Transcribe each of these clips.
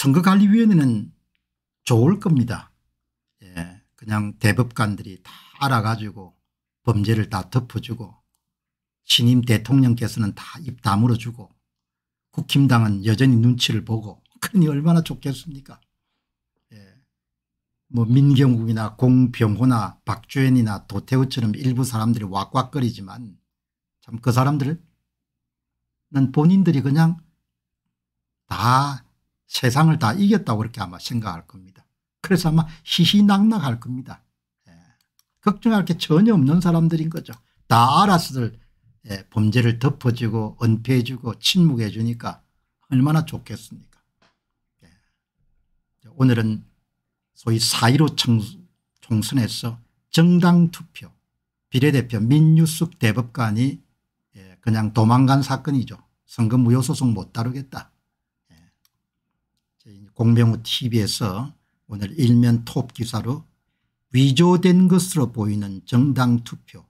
선거관리위원회는 좋을 겁니다. 예, 그냥 대법관들이 다 알아가지고 범죄를 다 덮어주고 신임 대통령께서는 다 입 다물어주고 국힘당은 여전히 눈치를 보고 그러니 얼마나 좋겠습니까 예. 뭐 민경욱이나 공병호나 박주현이나 도태우처럼 일부 사람들이 왁왁거리지만 참 그 사람들은 본인들이 그냥 다 세상을 다 이겼다고 그렇게 아마 생각할 겁니다. 그래서 아마 희희낙낙할 겁니다. 걱정할 게 전혀 없는 사람들인 거죠. 다 알아서들 예, 범죄를 덮어주고 은폐해주고 침묵해 주니까 얼마나 좋겠습니까. 예. 오늘은 소위 4.15 총선에서 정당 투표 비례대표 민유숙 대법관이 예, 그냥 도망간 사건이죠. 선거 무효소송 못 다루겠다. 예. 공병호 tv에서 오늘 일면 톱 기사로 위조된 것으로 보이는 정당 투표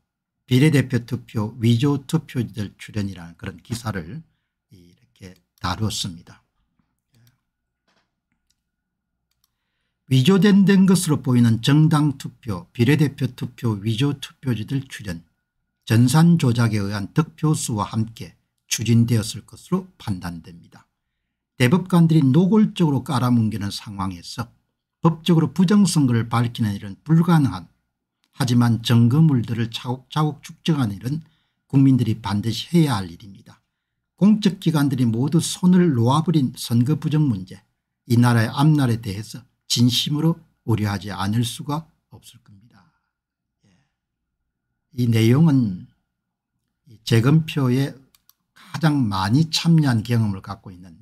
비례대표 투표 위조 투표지들 출연이라는 그런 기사를 이렇게 다루었습니다. 위조된 된 것으로 보이는 정당 투표 비례대표 투표 위조 투표지들 출연 전산 조작에 의한 득표수와 함께 추진되었을 것으로 판단됩니다. 대법관들이 노골적으로 깔아뭉개는 상황에서 법적으로 부정선거를 밝히는 일은 불가능한 하지만 증거물들을 차곡차곡 축적하는 일은 국민들이 반드시 해야 할 일입니다. 공적기관들이 모두 손을 놓아버린 선거 부정 문제 이 나라의 앞날에 대해서 진심으로 우려하지 않을 수가 없을 겁니다. 예. 이 내용은 재검표에 가장 많이 참여한 경험을 갖고 있는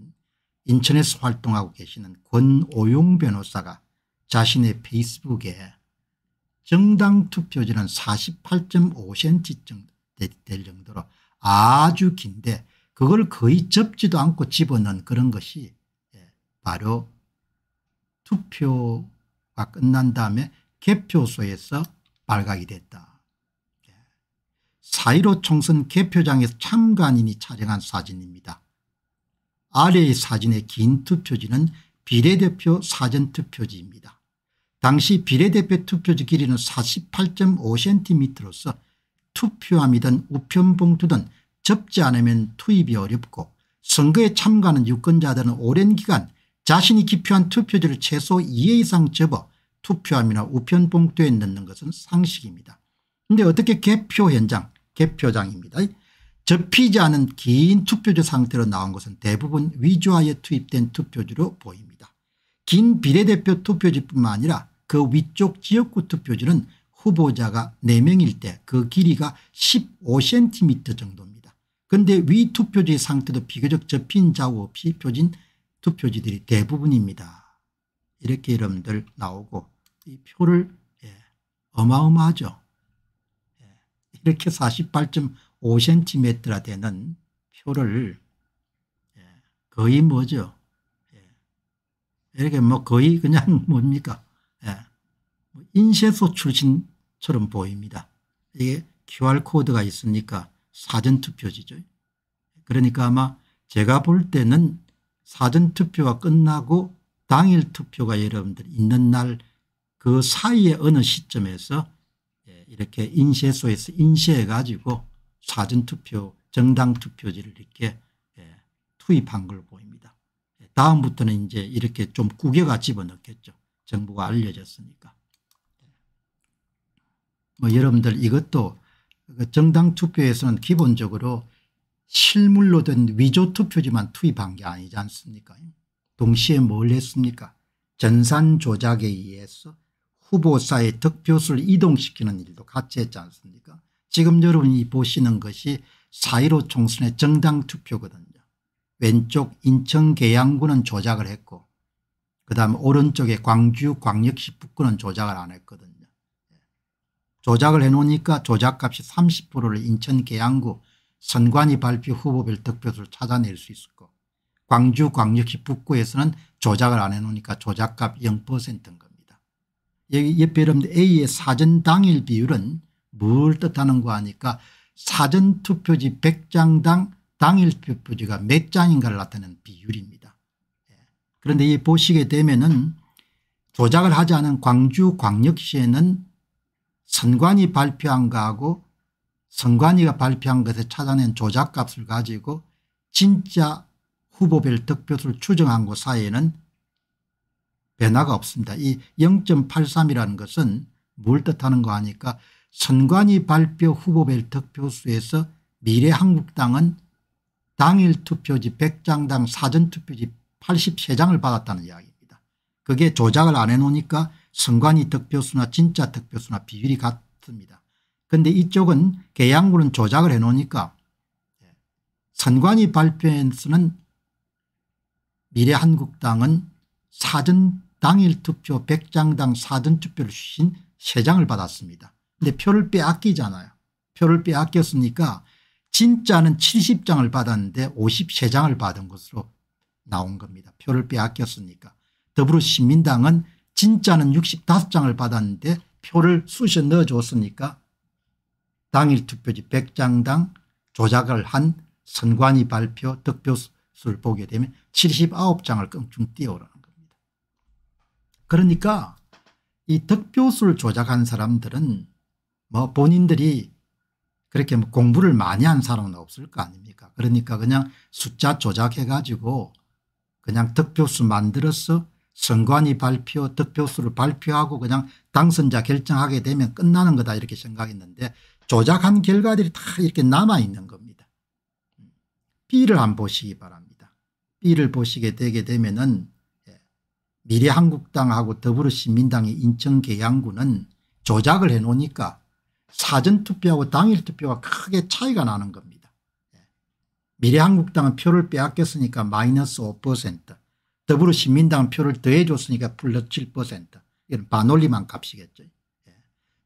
인천에서 활동하고 계시는 권오용 변호사가 자신의 페이스북에 정당 투표지는 48.5cm 정도 될 정도로 아주 긴데 그걸 거의 접지도 않고 집어넣은 그런 것이 예, 바로 투표가 끝난 다음에 개표소에서 발각이 됐다. 4.15 예. 총선 개표장에서 참관인이 촬영한 사진입니다. 아래의 사진의 긴 투표지는 비례대표 사전투표지입니다. 당시 비례대표 투표지 길이는 48.5cm로서 투표함이든 우편봉투든 접지 않으면 투입이 어렵고 선거에 참가하는 유권자들은 오랜 기간 자신이 기표한 투표지를 최소 2회 이상 접어 투표함이나 우편봉투에 넣는 것은 상식입니다. 그런데 어떻게 개표 현장 개표장입니다. 접히지 않은 긴 투표지 상태로 나온 것은 대부분 위조하여 투입된 투표지로 보입니다. 긴 비례대표 투표지뿐만 아니라 그 위쪽 지역구 투표지는 후보자가 4명일 때 그 길이가 15cm 정도입니다. 그런데 위 투표지의 상태도 비교적 접힌 좌우 없이 표진 투표지들이 대부분입니다. 이렇게 여러분들 나오고 이 표를 예, 어마어마하죠. 예, 이렇게 48.5cm나 되는 표를 예, 거의 뭐죠. 이렇게 뭐 거의 그냥 뭡니까 예, 뭐 인쇄소 출신처럼 보입니다. 이게 QR코드가 있으니까 사전투표지죠. 그러니까 아마 제가 볼 때는 사전투표가 끝나고 당일 투표가 여러분들 있는 날 그 사이에 어느 시점에서 예, 이렇게 인쇄소에서 인쇄해 가지고 사전투표 정당 투표지를 이렇게 예, 투입한 걸 보입니다. 다음부터는 이제 이렇게 좀 구겨가 집어넣겠죠. 정부가 알려졌으니까. 뭐 여러분들 이것도 그 정당 투표에서는 기본적으로 실물로 된 위조 투표지만 투입한 게 아니지 않습니까 동시에 뭘 했습니까 전산 조작에 의해서 후보사의 득표수를 이동시키는 일도 같이 했지 않습니까 지금 여러분이 보시는 것이 4.15 총선의 정당 투표거든요. 왼쪽 인천 계양구는 조작을 했고 그다음에 오른쪽에 광주 광역시 북구는 조작을 안 했거든요. 조작을 해놓으니까 조작값이 30%를 인천 계양구 선관위 발표 후보별 득표수를 찾아낼 수 있었고 광주 광역시 북구에서는 조작을 안 해놓으니까 조작값 0%인 겁니다. 여기 옆에 여러분들 A의 사전 당일 비율은 뭘 뜻하는가 하니까 사전투표지 100장당 당일 투표지가 몇 장인가를 나타내는 비율입니다. 예. 그런데 이 보시게 되면은 조작을 하지 않은 광주광역시에는 선관위 발표한 거하고 선관위가 발표한 것에 찾아낸 조작값을 가지고 진짜 후보별 득표수를 추정한 것 사이에는 변화가 없습니다. 이 0.83이라는 것은 뭘 뜻하는 거 하니까 선관위 발표 후보별 득표수에서 미래한국당은 당일 투표지 100장당 사전투표지 83장을 받았다는 이야기입니다. 그게 조작을 안 해놓으니까 선관위 득표수나 진짜 득표수나 비율이 같습니다. 그런데 이쪽은 계양구는 조작을 해놓으니까 선관위 발표에서는 미래한국당은 사전 당일 투표 100장당 사전투표를 주신 3장을 받았습니다. 근데 표를 빼앗기잖아요. 표를 빼앗겼으니까 진짜는 70장을 받았는데 53장을 받은 것으로 나온 겁니다. 표를 빼앗겼으니까. 더불어시민당은 진짜는 65장을 받았는데 표를 쑤셔 넣어줬으니까 당일 투표지 100장당 조작을 한 선관위 발표 득표수를 보게 되면 79장을 껑충 띄어오르는 겁니다. 그러니까 이 득표수를 조작한 사람들은 뭐 본인들이 그렇게 뭐 공부를 많이 한 사람은 없을 거 아닙니까 그러니까 그냥 숫자 조작해 가지고 그냥 득표수 만들어서 선관위 발표 득표수를 발표하고 그냥 당선자 결정하게 되면 끝나는 거다 이렇게 생각했는데 조작한 결과들이 다 이렇게 남아있는 겁니다. B를 한번 보시기 바랍니다. B를 보시게 되게 되면 은 미래한국당하고 더불어시민당의 인천 계양구는 조작을 해놓으니까 사전투표하고 당일투표가 크게 차이가 나는 겁니다. 예. 미래한국당은 표를 빼앗겼으니까 마이너스 5% 더불어시민당은 표를 더해줬으니까 플러스 7% 이런 반올림한 값이겠죠. 예.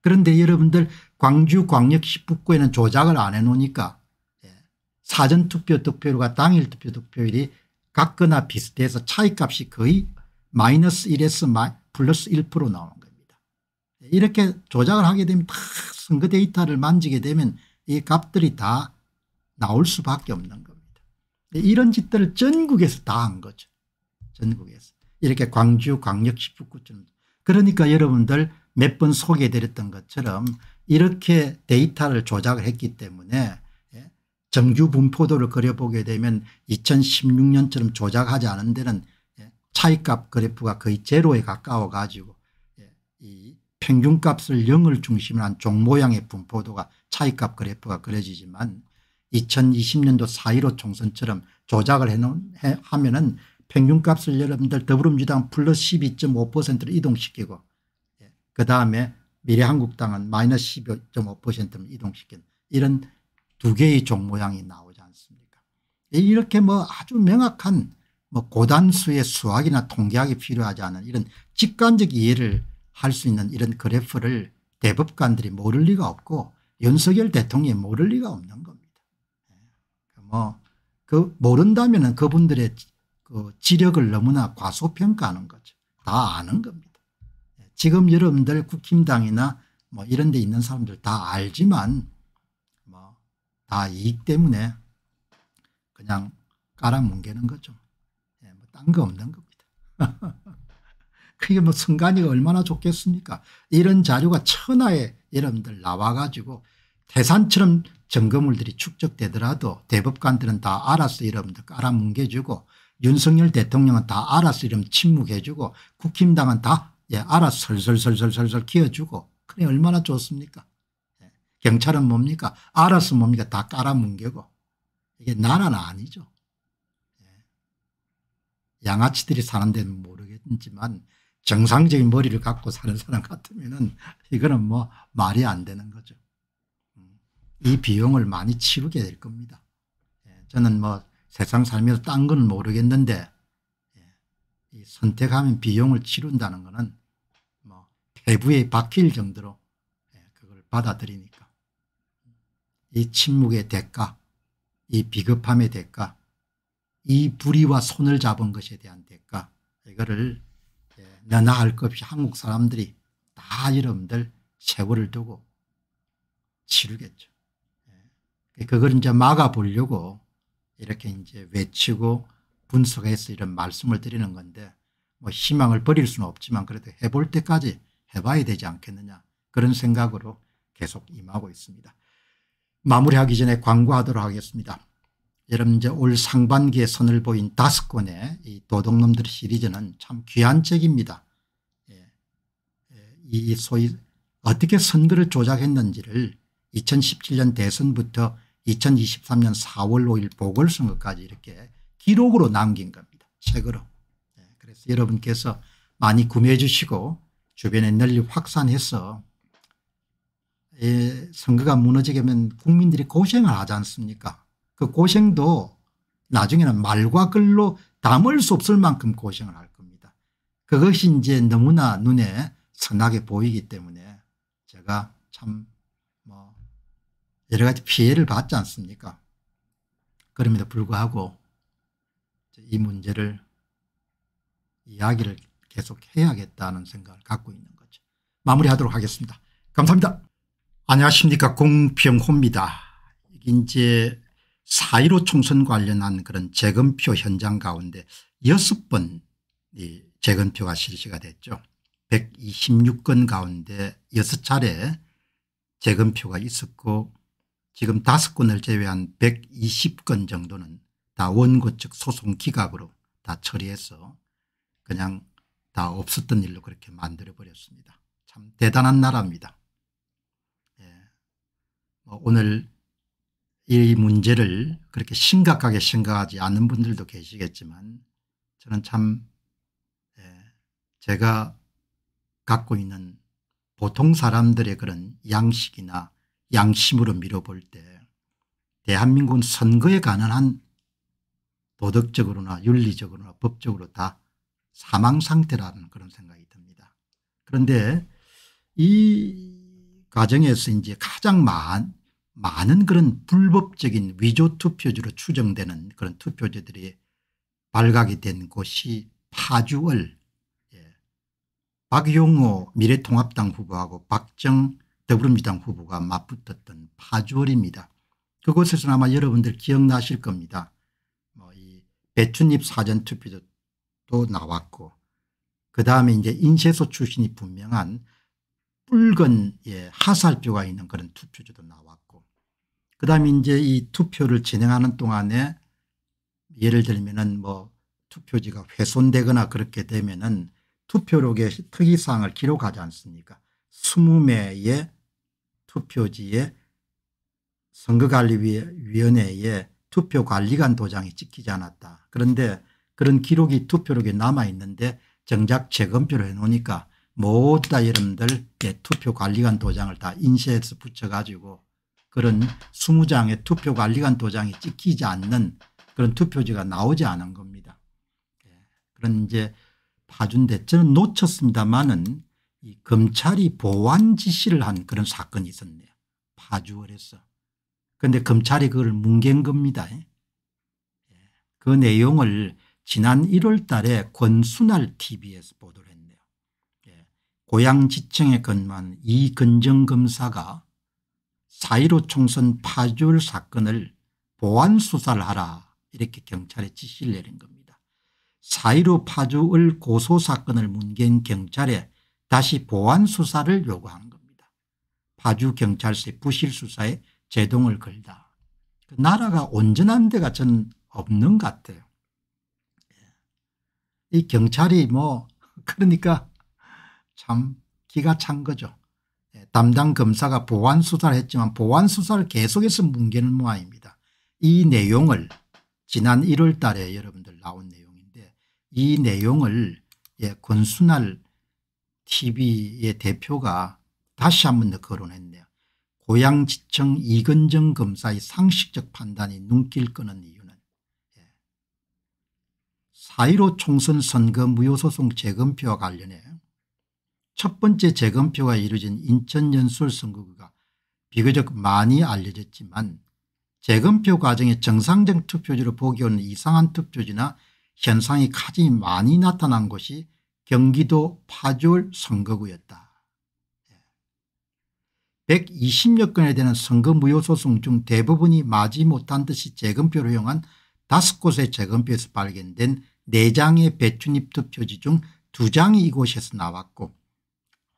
그런데 여러분들 광주광역시 북구에는 조작을 안 해놓으니까 예. 사전투표 득표율과 당일투표 득표율이 같거나 비슷해서 차이값이 거의 마이너스 1에서 플러스 1% 나오는 겁니다. 이렇게 조작을 하게 되면 다 선거 데이터를 만지게 되면 이 값들이 다 나올 수밖에 없는 겁니다. 이런 짓들을 전국에서 다 한 거죠. 전국에서. 이렇게 광주 광역시 북구청 그러니까 여러분들 몇 번 소개해드렸던 것처럼 이렇게 데이터를 조작을 했기 때문에 예, 정규 분포도를 그려보게 되면 2016년처럼 조작하지 않은 데는 예, 차이값 그래프가 거의 제로에 가까워 가지고 예, 이 평균값을 0을 중심으로 한 종 모양의 분포도가 차이값 그래프가 그려지지만 2020년도 4.15 총선처럼 조작을 해놓은, 해, 하면은 평균값을 여러분들 더불어민주당 플러스 12.5%를 이동시키고 예, 그다음에 미래한국당은 마이너스 12.5%를 이동시키는 이런 두 개의 종 모양이 나오지 않습니까? 이렇게 뭐 아주 명확한 뭐 고단수의 수학이나 통계학이 필요하지 않은 이런 직관적 이해를 할 수 있는 이런 그래프를 대법관들이 모를 리가 없고 윤석열 대통령이 모를 리가 없는 겁니다. 예. 뭐, 그 모른다면 그분들의 그 지력을 너무나 과소평가하는 거죠. 다 아는 겁니다. 예. 지금 여러분들 국힘당이나 뭐 이런 데 있는 사람들 다 알지만 뭐 다 이익 때문에 그냥 깔아뭉개는 거죠. 예, 뭐 딴 거 없는 겁니다. 그게 뭐 선관위가 얼마나 좋겠습니까 이런 자료가 천하에 여러분들 나와 가지고 태산처럼 점검물들이 축적되더라도 대법관들은 다 알아서 여러분들 깔아뭉개주고 윤석열 대통령은 다 알아서 이러면 침묵해주고 국힘당은 다 예, 알아서 설설설설설설 키워주고 그래 얼마나 좋습니까 예. 경찰은 뭡니까 알아서 뭡니까 다 깔아뭉개고 이게 나라는 아니죠. 예. 양아치들이 사는 데는 모르겠지만 정상적인 머리를 갖고 사는 사람 같으면은 이거는 뭐 말이 안 되는 거죠. 음. 이 비용을 많이 치르게 될 겁니다. 예, 저는 뭐 세상 살면서 딴 건 모르겠는데 예, 선택하면 비용을 치른다는 것은 뭐 폐부에 박힐 정도로 예, 그걸 받아들이니까 이 침묵의 대가 이 비겁함의 대가 이 불의와 손을 잡은 것에 대한 대가 이거를 예, 너나 할 것 없이 한국 사람들이 다 여러분들 세월을 두고 치르겠죠. 예. 그걸 이제 막아보려고 이렇게 이제 외치고 분석해서 이런 말씀을 드리는 건데 뭐 희망을 버릴 수는 없지만 그래도 해볼 때까지 해봐야 되지 않겠느냐 그런 생각으로 계속 임하고 있습니다. 마무리하기 전에 광고하도록 하겠습니다. 여러분 이제 올 상반기에 선을 보인 다섯 권의 이 도둑놈들 시리즈는 참 귀한 책입니다. 예. 예. 이 소위 어떻게 선거를 조작했는지를 2017년 대선부터 2023년 4월 5일 보궐선거까지 이렇게 기록으로 남긴 겁니다. 책으로. 예. 그래서 여러분께서 많이 구매해 주시고 주변에 널리 확산해서 선거가 무너지게 되면 국민들이 고생을 하지 않습니까 그 고생도 나중에는 말과 글로 담을 수 없을 만큼 고생을 할 겁니다. 그것이 이제 너무나 눈에 선하게 보이기 때문에 제가 참 뭐 여러 가지 피해를 받지 않습니까 그럼에도 불구하고 이 문제를 이야기를 계속 해야겠다는 생각을 갖고 있는 거죠. 마무리하도록 하겠습니다. 감사합니다. 안녕하십니까 공평호입니다. 이제 4.15 총선 관련한 그런 재검표 현장 가운데 6번 재검표가 실시가 됐죠. 126건 가운데 6차례 재검표가 있었고 지금 5건을 제외한 120건 정도는 다 원고 측 소송 기각으로 다 처리해서 그냥 다 없었던 일로 그렇게 만들어 버렸습니다. 참 대단한 나라입니다. 예. 뭐 오늘 이 문제를 그렇게 심각하게 생각하지 않는 분들도 계시겠지만 저는 참 예, 제가 갖고 있는 보통 사람들의 그런 양식이나 양심으로 밀어볼 때 대한민국은 선거에 관한 도덕적으로나 윤리적으로나 법적으로 다 사망 상태라는 그런 생각이 듭니다. 그런데 이 과정에서 이제 가장 많 많은 그런 불법적인 위조 투표지로 추정되는 그런 투표지들이 발각이 된 곳이 파주을 예. 박용호 미래통합당 후보하고 박정 더불어민주당 후보가 맞붙었던 파주을입니다. 그곳에서는 아마 여러분들 기억나실 겁니다. 뭐 이 배춧잎 사전투표도 나왔고 그 다음에 이제 인쇄소 출신이 분명한 붉은 예, 하살표가 있는 그런 투표지도 나왔고 그다음에 이제 이 투표를 진행하는 동안에 예를 들면은 뭐 투표지가 훼손되거나 그렇게 되면은 투표록에 특이사항을 기록하지 않습니까 20매의 투표지에 선거관리위원회에 투표관리관 도장이 찍히지 않았다. 그런데 그런 기록이 투표록에 남아있는데 정작 재검표를 해놓으니까 모두 다 여러분들 투표관리관 도장을 다 인쇄해서 붙여가지고 그런 20장의 투표관리관 도장이 찍히지 않는 그런 투표지가 나오지 않은 겁니다. 예. 그런 이제 파준대 저는 놓쳤습니다마는 이 검찰이 보완 지시를 한 그런 사건이 있었네요. 파주을에서. 그런데 검찰이 그걸 뭉갠 겁니다. 예. 그 내용을 지난 1월 달에 권순할 tv에서 보도를 했네요. 예. 고양지청에 근무한 이근정 검사가 4.15 총선 파주을 사건을 보완 수사를 하라 이렇게 경찰에 지시를 내린 겁니다. 4.15 파주을 고소 사건을 문겐 경찰에 다시 보완 수사를 요구한 겁니다. 파주 경찰서의 부실 수사에 제동을 걸다. 그 나라가 온전한 데가 전 없는 것 같아요. 예. 이 경찰이 뭐 그러니까 참 기가 찬 거죠. 예, 담당 검사가 보완 수사를 했지만 보완 수사를 계속해서 뭉개는 모양입니다. 이 내용을 지난 1월 달에 여러분들 나온 내용인데 이 내용을 예, 권순할 tv의 대표가 다시 한번 더 거론했네요. 고양지청 이근정 검사의 상식적 판단이 눈길 끄는 이유는 예. 4.15 총선 선거 무효소송 재검표와 관련해 첫 번째 재검표가 이루어진 인천 연수울 선거구가 비교적 많이 알려졌지만 재검표 과정에 정상적 투표지로 보기에는 이상한 투표지나 현상이 가장 많이 나타난 곳이 경기도 파주울 선거구였다. 120여 건에 되는 선거 무효소송 중 대부분이 마지 못한 듯이 재검표를 이용한 다섯 곳의 재검표에서 발견된 네장의 배춘입 투표지 중두 장이 이곳에서 나왔고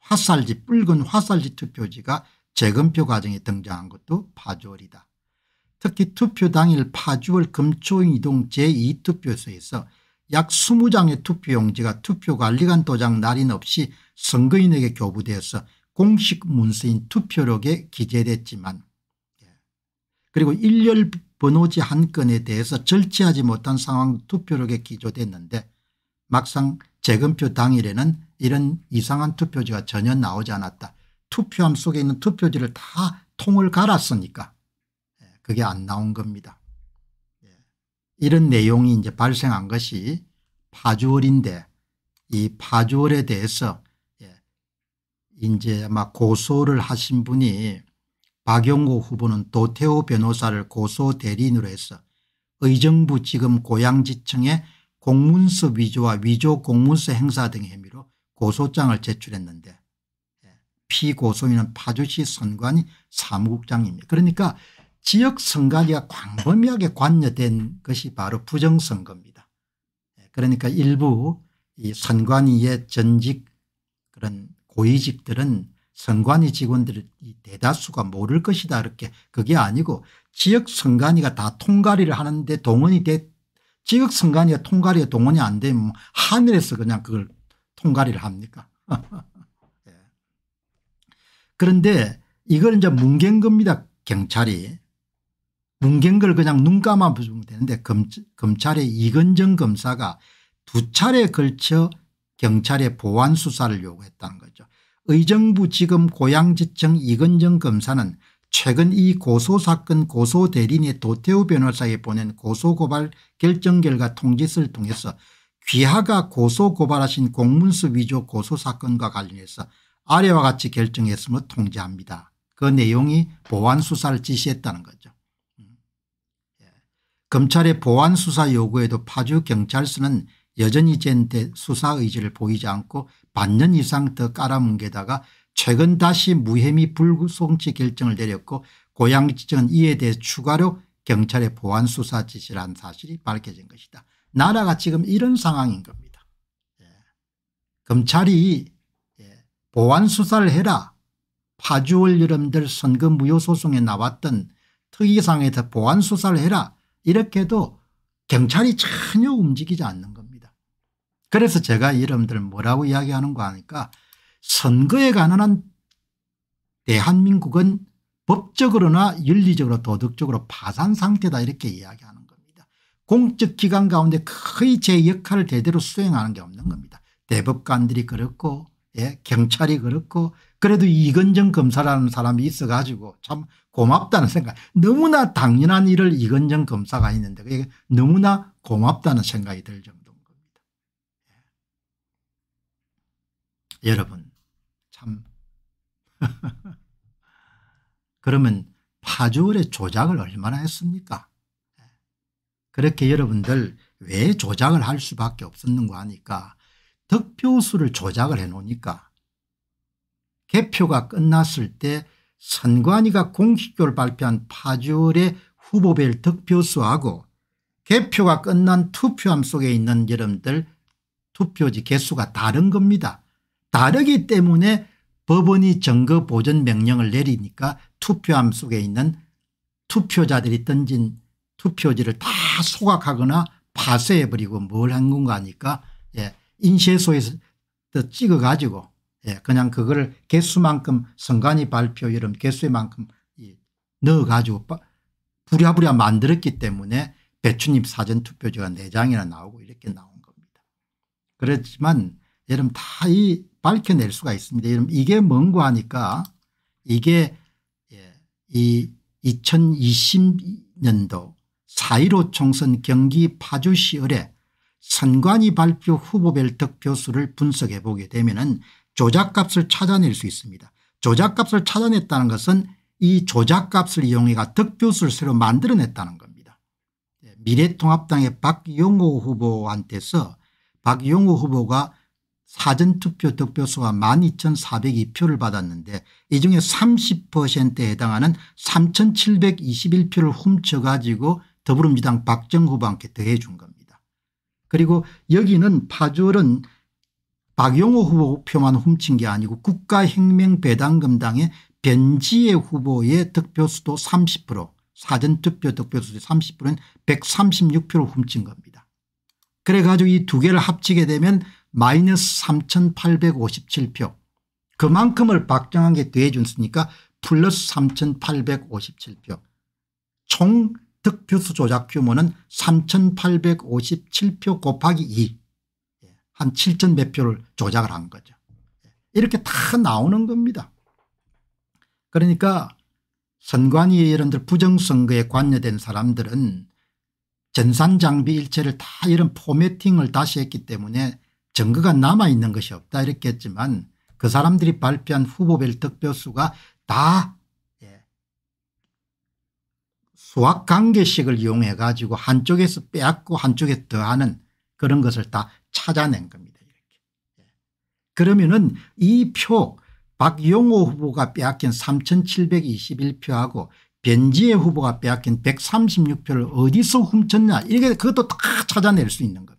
화살지 붉은 화살지 투표지가 재검표 과정에 등장한 것도 파주월이다. 특히 투표 당일 파주월 금초이동 제2투표소에서 약 20장의 투표용지가 투표관리관 도장 날인 없이 선거인에게 교부되어서 공식 문서인 투표록에 기재됐지만 예. 그리고 일렬 번호지 한 건에 대해서 절치하지 못한 상황 투표록에 기조됐는데 막상 재검표 당일에는 이런 이상한 투표지가 전혀 나오지 않았다. 투표함 속에 있는 투표지를 다 통을 갈았으니까 예, 그게 안 나온 겁니다. 예. 이런 내용이 이제 발생한 것이 파주월인데 이 파주월에 대해서 예, 이제 아마 고소를 하신 분이 박용호 후보는 도태호 변호사를 고소 대리인으로 해서 의정부 지금 고양지청에 공문서 위조와 위조 공문서 행사 등의 혐의로 고소장을 제출했는데 예, 피고소인은 파주시 선관위 사무국장입니다. 그러니까 지역 선관위가 광범위하게 관여된 것이 바로 부정선거입니다. 예, 그러니까 일부 이 선관위의 전직 그런 고위직들은 선관위 직원들이 대다수가 모를 것이다 이렇게 그게 아니고 지역 선관위가 다 통과리를 하는데 동원이 됐 선관위가 통과리에 동원이 안 되면 뭐 하늘에서 그냥 그걸 통과리를 합니까 예. 그런데 이걸 이제 뭉갠 겁니다 경찰이 뭉갠 걸 그냥 눈 감아 보면 되는데 검, 검찰의 이건정 검사가 두 차례 걸쳐 경찰에 보완 수사를 요구했다는 거죠. 의정부 지금 고양지청 이건정 검사는 최근 이 고소사건 고소대리인의 도태우 변호사에 보낸 고소고발 결정 결과 통지서를 통해서 귀하가 고소고발하신 공문서 위조 고소사건과 관련해서 아래와 같이 결정했음을 통지합니다. 그 내용이 보완수사를 지시했다는 거죠. 음. 예. 검찰의 보완수사 요구에도 파주경찰서는 여전히 젠대 수사 의지를 보이지 않고 반년 이상 더 깔아뭉개다가 최근 다시 무혐의 불구송치 결정을 내렸고 고양지청은 이에 대해 추가로 경찰에 보안 수사 지시를 한 사실이 밝혀진 것이다. 나라가 지금 이런 상황인 겁니다. 예. 검찰이 예. 보안 수사를 해라. 파주월 여러분들 선거 무효 소송에 나왔던 특이상에서 보안 수사를 해라. 이렇게 해도 경찰이 전혀 움직이지 않는 겁니다. 그래서 제가 여러분들 뭐라고 이야기하는 거 하니까 선거에 관한 한 대한민국은 법적으로나 윤리적으로 도덕적으로 파산 상태다 이렇게 이야기하는 겁니다. 공적 기관 가운데 거의 제 역할을 대대로 수행하는 게 없는 겁니다. 대법관들이 그렇고 예, 경찰이 그렇고 그래도 이건정 검사라는 사람이 있어 가지고 참 고맙다는 생각 너무나 당연한 일을 이건정 검사가 있는데 그게 너무나 고맙다는 생각이 들 정도인 겁니다. 예. 여러분 참. 그러면 파주월의 조작을 얼마나 했습니까? 그렇게 여러분들 왜 조작을 할 수밖에 없었는가 하니까? 득표수를 조작을 해 놓으니까. 개표가 끝났을 때 선관위가 공식적으로 발표한 파주월의 후보별 득표수하고 개표가 끝난 투표함 속에 있는 여러분들 투표지 개수가 다른 겁니다. 다르기 때문에 법원이 증거 보전 명령을 내리니까 투표함 속에 있는 투표자들이 던진 투표지를 다 소각하거나 파쇄해버리고 뭘 한 건가 하니까 예, 인쇄소에서 찍어 가지고 예, 그냥 그거를 개수만큼 선관위 발표 이런 개수만큼 넣어 가지고 부랴부랴 만들었기 때문에 배추잎 사전투표지가 4장이나 나오고 이렇게 나온 겁니다. 그렇지만 여러분 다 이 밝혀낼 수가 있습니다. 이게 뭔가 하니까 이게 예, 이 2020년도 4.15 총선 경기 파주시 을에 선관위 발표 후보별 득표수를 분석해 보게 되면 조작값을 찾아낼 수 있습니다. 조작값을 찾아냈다는 것은 이 조작값을 이용해 득표수를 새로 만들어냈다는 겁니다. 예, 미래통합당의 박용호 후보한테서 박용호 후보가 사전투표 득표수가 12,402표를 받았는데 이 중에 30%에 해당하는 3,721표를 훔쳐가지고 더불어민주당 박정 후보한테 더해 준 겁니다. 그리고 여기는 파주을은 박용호 후보 표만 훔친 게 아니고 국가혁명배당금당의 변지혜 후보의 득표수도 30% 사전투표 득표수 30%는 136표를 훔친 겁니다. 그래가지고 이 두 개를 합치게 되면 마이너스 3857표 그만큼을 박정한게 더해줬으니까 플러스 3857표 총 득표수 조작 규모는 3857표 곱하기 2. 예, 한 7천 몇 표를 조작을 한 거죠. 예, 이렇게 다 나오는 겁니다. 그러니까 선관위 여러분들 부정선거에 관여된 사람들은 전산장비 일체를 다 이런 포매팅을 다시 했기 때문에 증거가 남아있는 것이 없다 이렇게 했지만 그 사람들이 발표한 후보별 득표수가 다 수학 관계식을 이용해 가지고 한쪽에서 빼앗고 한쪽에 더하는 그런 것을 다 찾아낸 겁니다. 이렇게. 예. 그러면은 이 표 박용호 후보가 빼앗긴 3721표하고 변지혜 후보가 빼앗긴 136표를 어디서 훔쳤냐 이게 그것도 다 찾아낼 수 있는 겁니다.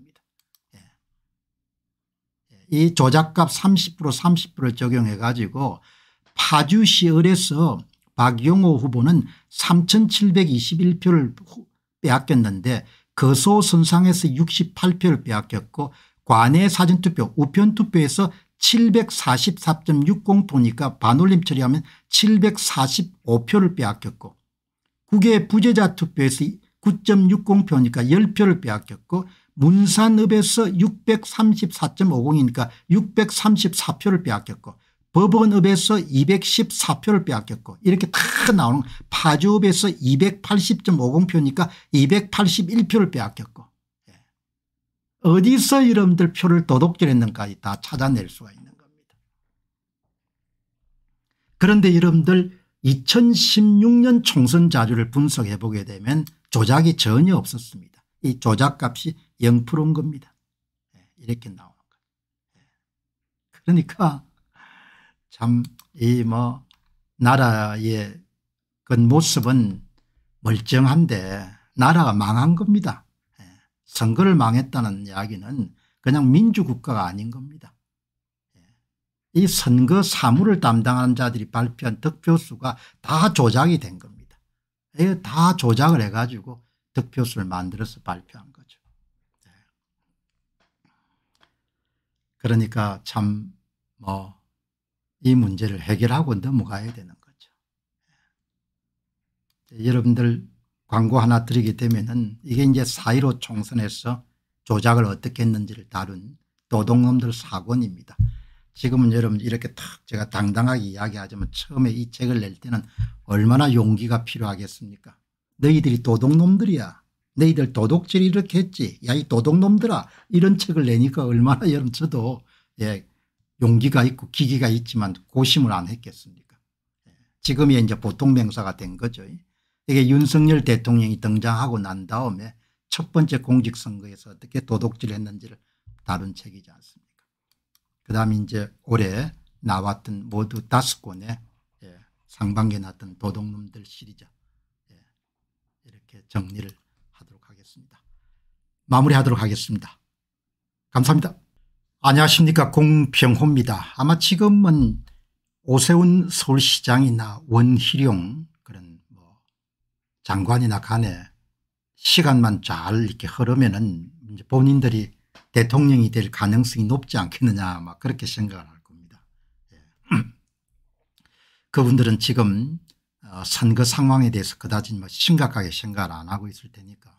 이 조작값 30% 30%를 적용해 가지고 파주시 을에서 박용호 후보는 3721표를 빼앗겼는데 거소 선상에서 68표를 빼앗겼고 관내 사전투표 우편투표에서 744.60표니까 반올림 처리하면 745표를 빼앗겼고 국외 부재자 투표에서 9.60표니까 10표를 빼앗겼고 문산읍에서 634.50이니까 634표를 빼앗겼고 법원업에서 214표를 빼앗겼고 이렇게 다 나오는 파주업에서 280.50표니까 281표를 빼앗겼고 예. 어디서 여러분들 표를 도둑질했는가까지 다 찾아낼 수가 있는 겁니다. 그런데 여러분들 2016년 총선 자료를 분석해 보게 되면 조작이 전혀 없었습니다. 이 조작값이 0%인 겁니다. 예. 이렇게 나오는 거예요. 예. 그러니까 참 이 뭐 나라의 그 모습은 멀쩡한데 나라가 망한 겁니다. 예. 선거를 망했다는 이야기는 그냥 민주국가가 아닌 겁니다. 예. 이 선거 사무를 담당하는 자들이 발표한 득표수가 다 조작이 된 겁니다. 다 조작을 해가지고 득표수를 만들어서 발표한. 예. 그러니까 참 뭐 이 문제를 해결하고 넘어가야 되는 거죠. 예. 여러분들 광고 하나 드리게 되면은 이게 이제 4.15 총선에서 조작을 어떻게 했는지를 다룬 도둑놈들 사건입니다. 지금은 여러분 이렇게 탁 제가 당당하게 이야기하지만 처음에 이 책을 낼 때는 얼마나 용기가 필요하겠습니까 너희들이 도둑놈들이야. 너희들 도둑질 이렇게 했지. 야 이 도둑놈들아 이런 책을 내니까 얼마나 여러분 저도 예 용기가 있고 기기가 있지만 고심을 안 했겠습니까 예. 지금이 이제 보통 명사가 된 거죠. 이게 윤석열 대통령이 등장하고 난 다음에 첫 번째 공직선거에서 어떻게 도둑질 했는지를 다룬 책이지 않습니까 그다음에 이제 올해 나왔던 모두 다섯 권의 예, 상반기에 나왔던 도둑놈들 시리즈 예, 이렇게 정리를 하겠습니다. 마무리하도록 하겠습니다. 감사합니다. 안녕하십니까 공평호입니다. 아마 지금은 오세훈 서울시장이나 원희룡 그런 뭐 장관이나 간에 시간만 잘 이렇게 흐르면은 본인들이 대통령이 될 가능성이 높지 않겠느냐 막 그렇게 생각을 할 겁니다. 예. 그분들은 지금 어, 선거 상황에 대해서 그다지 뭐 심각하게 생각을 안 하고 있을 테니까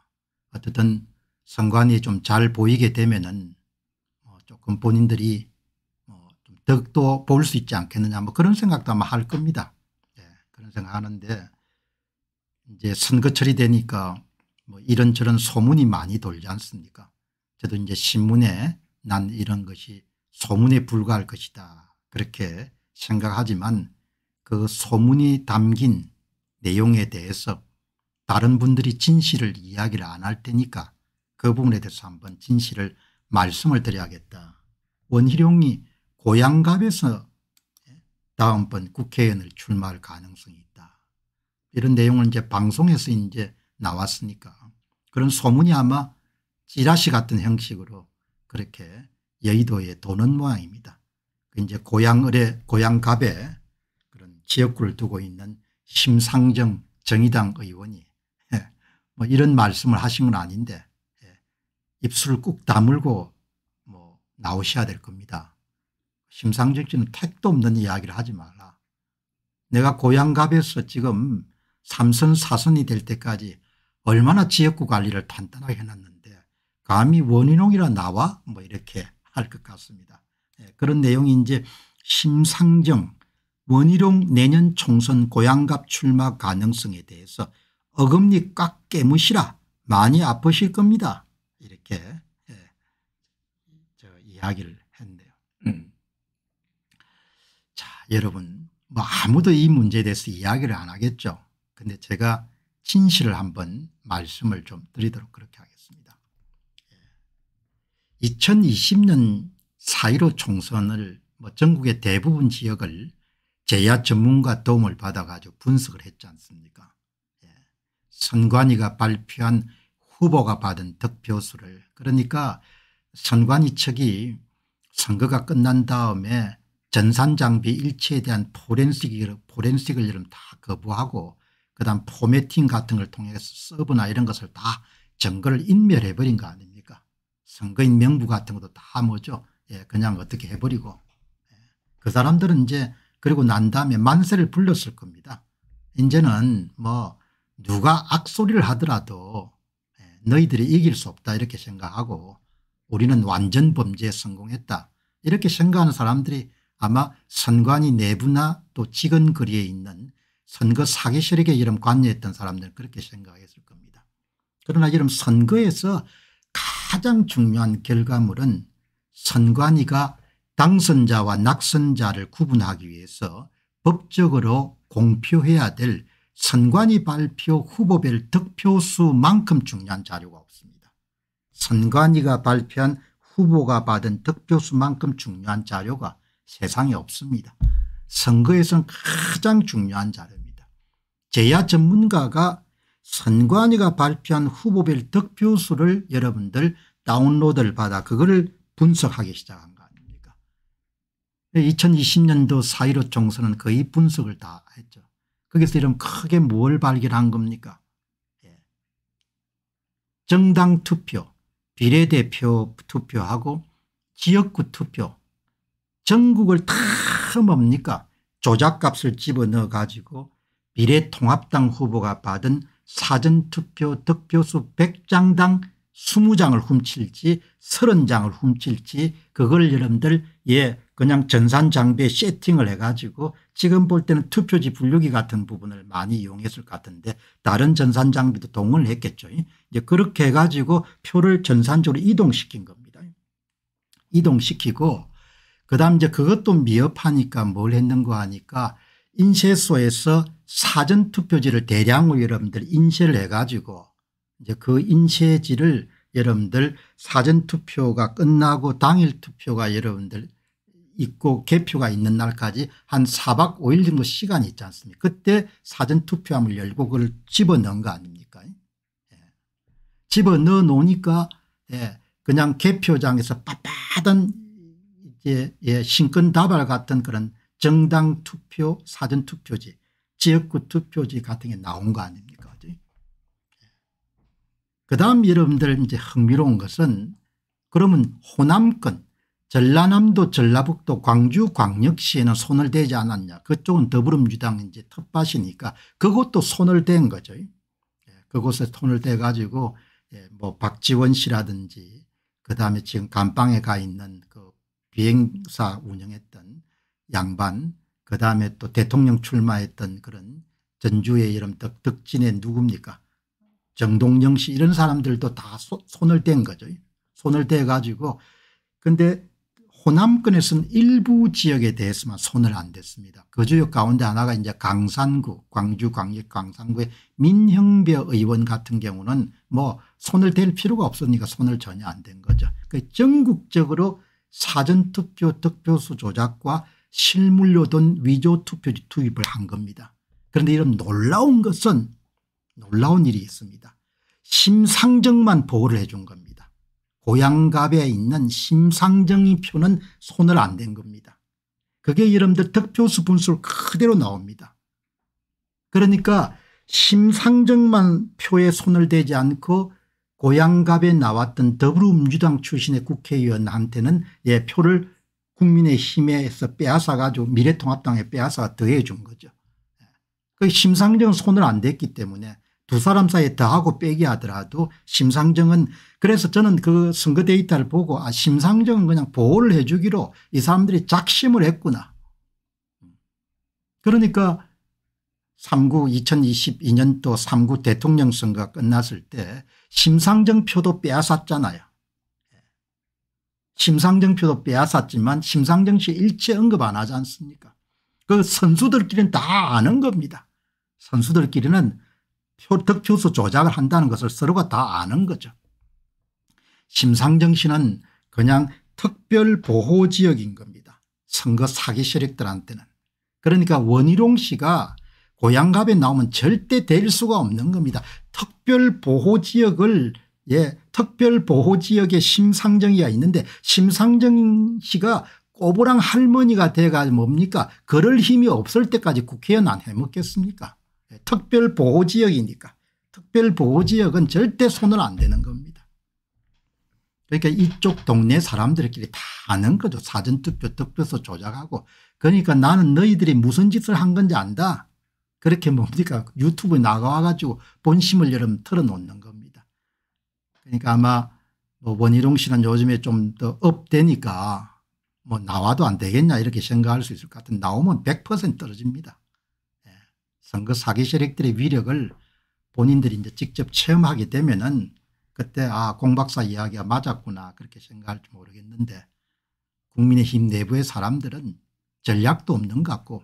어떻든 선관위 좀 잘 보이게 되면은 조금 본인들이 뭐좀 덕도 볼 수 있지 않겠느냐 뭐 그런 생각도 아마 할 겁니다. 네, 그런 생각하는데 이제 선거철이 되니까 뭐 이런저런 소문이 많이 돌지 않습니까 저도 이제 신문에 난 이런 것이 소문에 불과할 것이다 그렇게 생각하지만 그 소문이 담긴 내용에 대해서 다른 분들이 진실을 이야기를 안 할 테니까 그 부분에 대해서 한번 진실을 말씀을 드려야겠다. 원희룡이 고향갑에서 다음번 국회의원을 출마할 가능성이 있다. 이런 내용을 이제 방송에서 이제 나왔으니까 그런 소문이 아마 찌라시 같은 형식으로 그렇게 여의도에 도는 모양입니다. 그 이제 고향을에 고향갑에 그런 지역구를 두고 있는 심상정 정의당 의원이 뭐 이런 말씀을 하신 건 아닌데 입술을 꾹 다물고 뭐 나오셔야 될 겁니다. 심상정 씨는 택도 없는 이야기를 하지 마라. 내가 고향갑에서 지금 삼선 사선이 될 때까지 얼마나 지역구 관리를 탄탄하게 해놨는데 감히 원인홍이라 나와 뭐 이렇게 할 것 같습니다. 예, 그런 내용이 이제 심상정 원희룡 내년 총선 고향갑 출마 가능성에 대해서 어금니 꽉 깨무시라 많이 아프실 겁니다. 이렇게 예, 저 이야기를 했네요. 음. 자 여러분 뭐 아무도 이 문제에 대해서 이야기를 안 하겠죠. 근데 제가 진실을 한번 말씀을 좀 드리도록 그렇게 하겠습니다. 2020년 예. 4.15 총선을 뭐 전국의 대부분 지역을 제야 전문가 도움을 받아 가지고 분석을 했지 않습니까 예. 선관위가 발표한 후보가 받은 득표수를 그러니까 선관위 측이 선거가 끝난 다음에 전산장비 일체에 대한 포렌식을, 포렌식을 다 거부하고 그다음 포매팅 같은 걸 통해서 서브나 이런 것을 다 증거를 인멸해 버린 거 아닙니까 선거인 명부 같은 것도 다 뭐죠 예, 그냥 어떻게 해버리고 예. 그 사람들은 이제 그리고 난 다음에 만세를 불렀을 겁니다. 이제는 뭐 누가 악소리를 하더라도 예, 너희들이 이길 수 없다 이렇게 생각하고 우리는 완전 범죄에 성공했다 이렇게 생각하는 사람들이 아마 선관위 내부나 또 직원거리에 있는 선거 사기 세력에 이름 관여했던 사람들은 그렇게 생각했을 겁니다. 그러나 이런 선거에서 가장 중요한 결과물은 선관위가 당선자와 낙선자를 구분하기 위해서 법적으로 공표해야 될 선관위 발표 후보별 득표수만큼 중요한 자료가 없습니다. 선관위가 발표한 후보가 받은 득표수만큼 중요한 자료가 세상에 없습니다. 선거에서는 가장 중요한 자료입니다. 제야 전문가가 선관위가 발표한 후보별 득표수를 여러분들 다운로드를 받아 그거를 분석하기 시작한 거 아닙니까 2020년도 4.15 총선은 거의 분석을 다 했죠. 거기서 이런 크게 뭘 발견한 겁니까? 예. 정당 투표 비례대표 투표하고 지역구 투표. 전국을 다 뭡니까? 조작값을 집어넣어 가지고 미래통합당 후보가 받은 사전투표 득표수 100장당 20장을 훔칠지 30장을 훔칠지 그걸 여러분들 예 그냥 전산 장비에 세팅을 해가지고 지금 볼 때는 투표지 분류기 같은 부분을 많이 이용했을 것 같은데 다른 전산 장비도 동원을 했겠죠. 이제 그렇게 해가지고 표를 전산적으로 이동시킨 겁니다. 이동시키고 그다음 이제 그것도 미흡하니까 뭘 했는고 하니까 인쇄소에서 사전 투표지를 대량으로 여러분들 인쇄를 해가지고 이제 그 인쇄지를 여러분들 사전 투표가 끝나고 당일 투표가 여러분들 있고 개표가 있는 날까지 한 4박 5일 정도 시간이 있지 않습니까 그때 사전투표함을 열고 그걸 집어넣은 거 아닙니까 예. 집어넣어 놓으니까 예. 그냥 개표장에서 빳빳한 이제 예. 신권다발 같은 그런 정당 투표 사전투표지 지역구 투표지 같은 게 나온 거 아닙니까 그 다음 여러분들 이제 흥미로운 것은 그러면 호남권 전라남도 전라북도 광주 광역시에는 손을 대지 않았냐 그쪽은 더불어민주당 이제 텃밭이니까 그것도 손을 댄 거죠. 예, 그곳에 손을 대 가지고 예, 뭐 박지원 씨라든지 그다음에 지금 감방에 가 있는 그 비행사 운영했던 양반 그다음에 또 대통령 출마했던 그런 전주의 이름 덕 덕진의 누굽니까 정동영 씨 이런 사람들도 다 소, 손을 댄 거죠. 손을 대 가지고 근데 호남권에 서는 일부 지역에 대해서만 손을 안 댔습니다. 그 지역 가운데 하나가 이제 강산구 광주 광역 강산구의 민형배 의원 같은 경우는 뭐 손을 댈 필요가 없으니까 손을 전혀 안 댄 거죠. 그 전국적으로 사전투표 득표수 조작과 실물로 돈 위조 투표지 투입을 한 겁니다. 그런데 이런 놀라운 것은 놀라운 일이 있습니다. 심상정만 보호를 해준 겁니다. 고향갑에 있는 심상정이 표는 손을 안 댄 겁니다. 그게 여러분들 득표수 분수를 그대로 나옵니다. 그러니까 심상정만 표에 손을 대지 않고 고향갑에 나왔던 더불어민주당 출신의 국회의원한테는 예, 표를 국민의힘에서 빼앗아 가지고 미래통합당에 빼앗아 더해 준 거죠. 예. 그 심상정은 손을 안 댔기 때문에 두 사람 사이에 더하고 빼기 하더라도 심상정은 그래서 저는 그 선거 데이터를 보고 아 심상정은 그냥 보호를 해 주기로 이 사람들이 작심을 했구나. 그러니까 3구 2022년도 3구 대통령 선거가 끝났을 때 심상정 표도 빼앗았잖아요. 심상정 표도 빼앗았지만 심상정 씨 일체 언급 안 하지 않습니까 그 선수들끼리는 다 아는 겁니다. 선수들끼리는 표, 득표수 조작을 한다는 것을 서로가 다 아는 거죠. 심상정 씨는 그냥 특별보호지역인 겁니다. 선거 사기 세력들한테는. 그러니까 원희룡 씨가 고향갑에 나오면 절대 될 수가 없는 겁니다. 특별보호지역을 예, 특별보호지역에 심상정이가 있는데 심상정 씨가 꼬부랑 할머니가 돼가 뭡니까 그럴 힘이 없을 때까지 국회의원 안 해먹겠습니까 예, 특별 보호 지역이니까 특별 보호 지역은 절대 손을 안 대는 겁니다. 그러니까 이쪽 동네 사람들끼리 다 아는 거죠. 사전투표 득표소 조작하고 그러니까 나는 너희들이 무슨 짓을 한 건지 안다. 그렇게 뭡니까 유튜브에 나가 가지고 본심을 여러분 털어놓는 겁니다. 그러니까 아마 뭐 원희룡 씨는 요즘에 좀 더 업되니까 뭐 나와도 안 되겠냐 이렇게 생각할 수 있을 것 같은 나오면 100% 떨어집니다. 예. 선거 사기 세력들의 위력을 본인들이 이제 직접 체험하게 되면은 그때 아 공박사 이야기가 맞았구나 그렇게 생각할지 모르겠는데 국민의힘 내부의 사람들은 전략도 없는 것 같고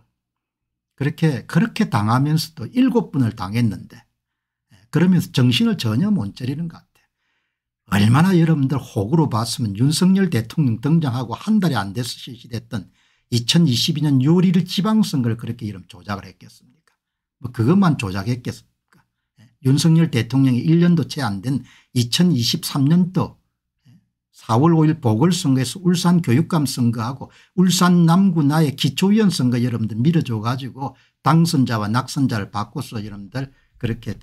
그렇게 그렇게 당하면서도 일곱 분을 당했는데 예, 그러면서 정신을 전혀 못 차리는 것 같아요. 얼마나 여러분들 혹으로 봤으면 윤석열 대통령 등장하고 한 달이 안 돼서 실시됐던 2022년 6월 1일 지방선거를 그렇게 이름 조작을 했겠습니까 뭐 그것만 조작했겠습니까? 예, 윤석열 대통령이 1년도 채 안 된 2023년도 4월 5일 보궐선거에서 울산 교육감 선거하고 울산 남구 나의 기초위원 선거 여러분들 밀어줘 가지고 당선자와 낙선자를 바꿔서 여러분들. 그렇게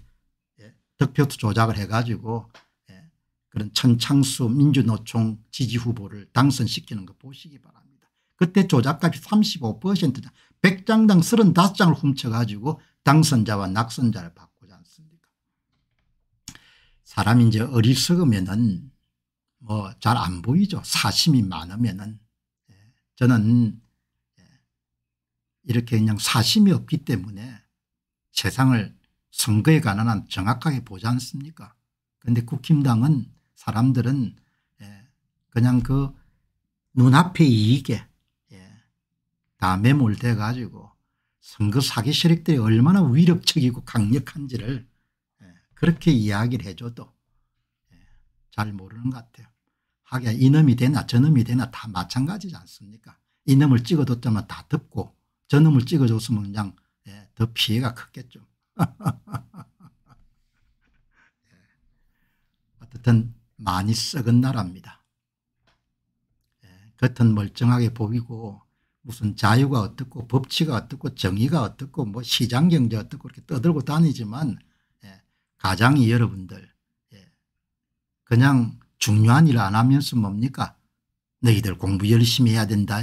예, 득표투 조작을 해가지고 예, 그런 천창수 민주노총 지지 후보를 당선시키는 거 보시기 바랍니다. 그때 조작값이 35% 100장당 35장을 훔쳐가지고 당선자와 낙선자를 바꾸지 않습니까 사람이 이제 어리석으면은 뭐 잘 안 보이죠. 사심이 많으면은 예. 저는 예. 이렇게 그냥 사심이 없기 때문에 세상을 선거에 관한 한 정확하게 보지 않습니까 그런데 국힘당은 사람들은 예. 그냥 그 눈앞의 이익에 다 매몰돼 가지고 선거 사기 세력들이 얼마나 위력적이고 강력한지를 그렇게 이야기를 해줘도 잘 모르는 것 같아요. 하기야 이놈이 되나 저놈이 되나 다 마찬가지지 않습니까 이놈을 찍어뒀자면 다 덮고 저놈을 찍어줬으면 그냥 예, 더 피해가 컸겠죠. 예. 어쨌든 많이 썩은 나라입니다. 예, 겉은 멀쩡하게 보이고 무슨 자유가 어떻고 법치가 어떻고 정의가 어떻고 뭐 시장경제 어떻고 이렇게 떠들고 다니지만 예, 가장이 여러분들 그냥 중요한 일 안 하면서 뭡니까? 너희들 공부 열심히 해야 된다.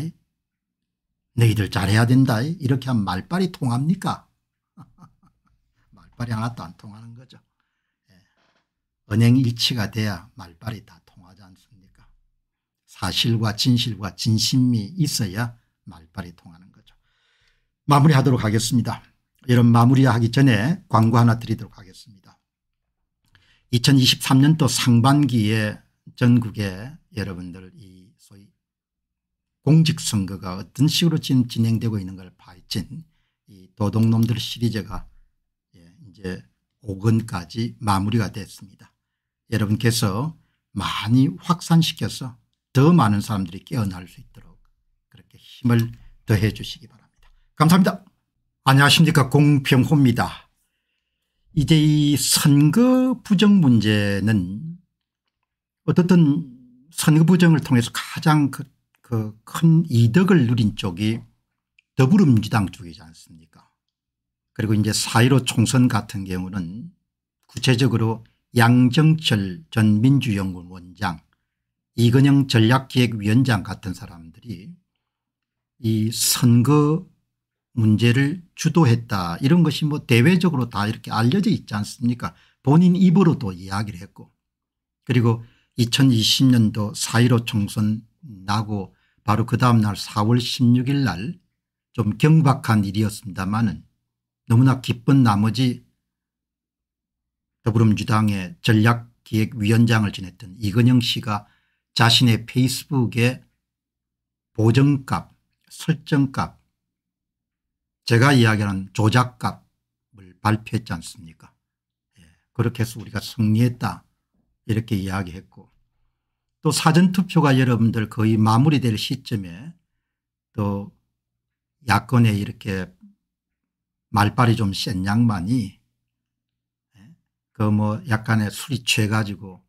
너희들 잘해야 된다. 이렇게 하면 말빨이 통합니까? 말빨이 하나도 안 통하는 거죠. 예. 은행 일치가 돼야 말빨이 다 통하지 않습니까? 사실과 진실과 진심이 있어야 말빨이 통하는 거죠. 마무리하도록 하겠습니다. 여러분 마무리하기 전에 광고 하나 드리도록 하겠습니다. 2023년도 상반기에 전국에 여러분들 이 소위 공직선거가 어떤 식으로 지금 진행되고 있는 걸 파헤친 이 도둑놈들 시리즈가 예, 이제 5권까지 마무리가 됐습니다. 여러분께서 많이 확산시켜서 더 많은 사람들이 깨어날 수 있도록 힘을 더해 주시기 바랍니다. 감사합니다. 안녕하십니까 공평호입니다. 이제 이 선거 부정 문제는 어떻든 선거 부정을 통해서 가장 그, 그 큰 이득을 누린 쪽이 더불어민주당 쪽이지 않습니까 그리고 이제 4.15 총선 같은 경우는 구체적으로 양정철 전 민주연구원 원장 이건영 전략기획위원장 같은 사람들이 이 선거 문제를 주도했다. 이런 것이 뭐 대외적으로 다 이렇게 알려져 있지 않습니까? 본인 입으로도 이야기를 했고. 그리고 2020년도 4.15 총선 나고 바로 그 다음날 4월 16일 날 좀 경박한 일이었습니다마는 너무나 기쁜 나머지 더불어민주당의 전략기획위원장을 지냈던 이건영 씨가 자신의 페이스북에 보정값 설정값 제가 이야기하는 조작값을 발표했지 않습니까? 예, 그렇게 해서 우리가 승리했다. 이렇게 이야기했고 또 사전투표가 여러분들 거의 마무리될 시점에 또 야권에 이렇게 말빨이 좀 센 양반이 예, 그뭐 약간의 술이 취해가지고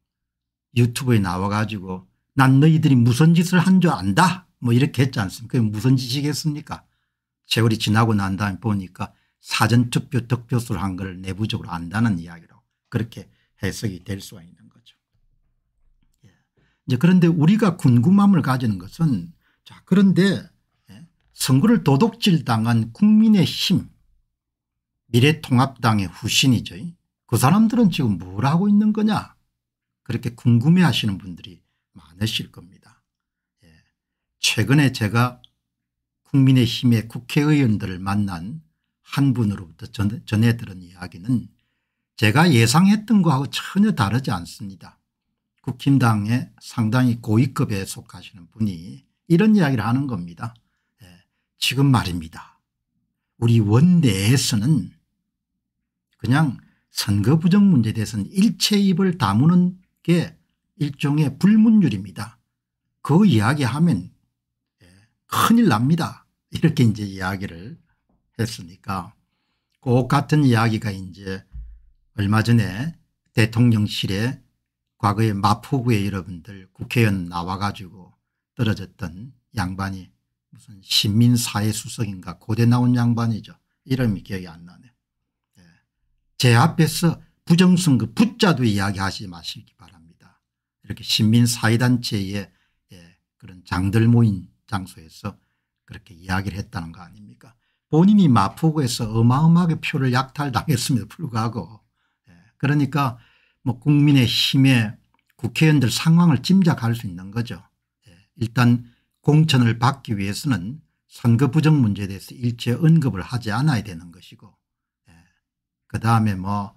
유튜브에 나와가지고 난 너희들이 무슨 짓을 한 줄 안다 뭐 이렇게 했지 않습니까 무슨 짓이겠습니까 세월이 지나고 난 다음에 보니까 사전투표 득표수를 한 걸 내부적으로 안다는 이야기로 그렇게 해석이 될 수가 있는 거죠. 예. 이제 그런데 우리가 궁금함을 가지는 것은 자 그런데 예, 선거를 도둑질 당한 국민의힘 미래통합당의 후신이죠. 그 사람들은 지금 뭘 하고 있는 거냐 그렇게 궁금해하시는 분들이 많으실 겁니다. 예. 최근에 제가 국민의힘의 국회의원들을 만난 한 분으로부터 전, 전해 들은 이야기는 제가 예상했던 거하고 전혀 다르지 않습니다. 국힘당의 상당히 고위급에 속하시는 분이 이런 이야기를 하는 겁니다. 예. 지금 말입니다. 우리 원내에서는 그냥 선거 부정 문제에 대해서는 일체 입을 다무는 게 일종의 불문율입니다. 그 이야기하면 예, 큰일 납니다. 이렇게 이제 이야기를 했으니까 꼭 같은 이야기가 이제 얼마 전에 대통령실에 과거에 마포구에 여러분들 국회의원 나와 가지고 떨어졌던 양반이 무슨 신민사회수석인가 고대 나온 양반이죠. 이름이 기억이 안 나네. 예. 제 앞에서 부정선거 붙자도 이야기하지 마시기 바랍니다. 이렇게 신민사회단체의 예, 그런 장들 모인 장소에서 그렇게 이야기를 했다는 거 아닙니까 본인이 마포구에서 어마어마하게 표를 약탈당했음에도 불구하고 예, 그러니까 뭐 국민의힘의 국회의원들 상황을 짐작할 수 있는 거죠. 예, 일단 공천을 받기 위해서는 선거 부정 문제에 대해서 일체 언급을 하지 않아야 되는 것이고 예, 그다음에 뭐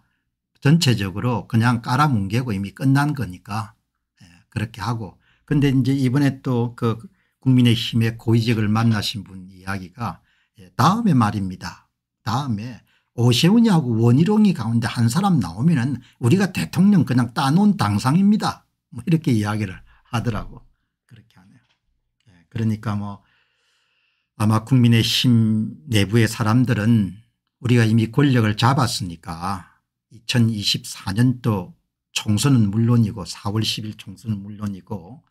전체적으로 그냥 깔아뭉개고 이미 끝난 거니까 예, 그렇게 하고 근데 이제 이번에 또 그 국민의힘의 고위직을 만나신 분 이야기가 예, 다음에 말입니다. 다음에 오세훈이하고 원희룡이 가운데 한 사람 나오면 은 우리가 대통령 그냥 따놓은 당상입니다. 뭐 이렇게 이야기를 하더라고 그렇게 하네요. 예, 그러니까 뭐 아마 국민의힘 내부의 사람들은 우리가 이미 권력을 잡았으니까 2024년도 총선은 물론이고 4월 10일 총선은 물론이고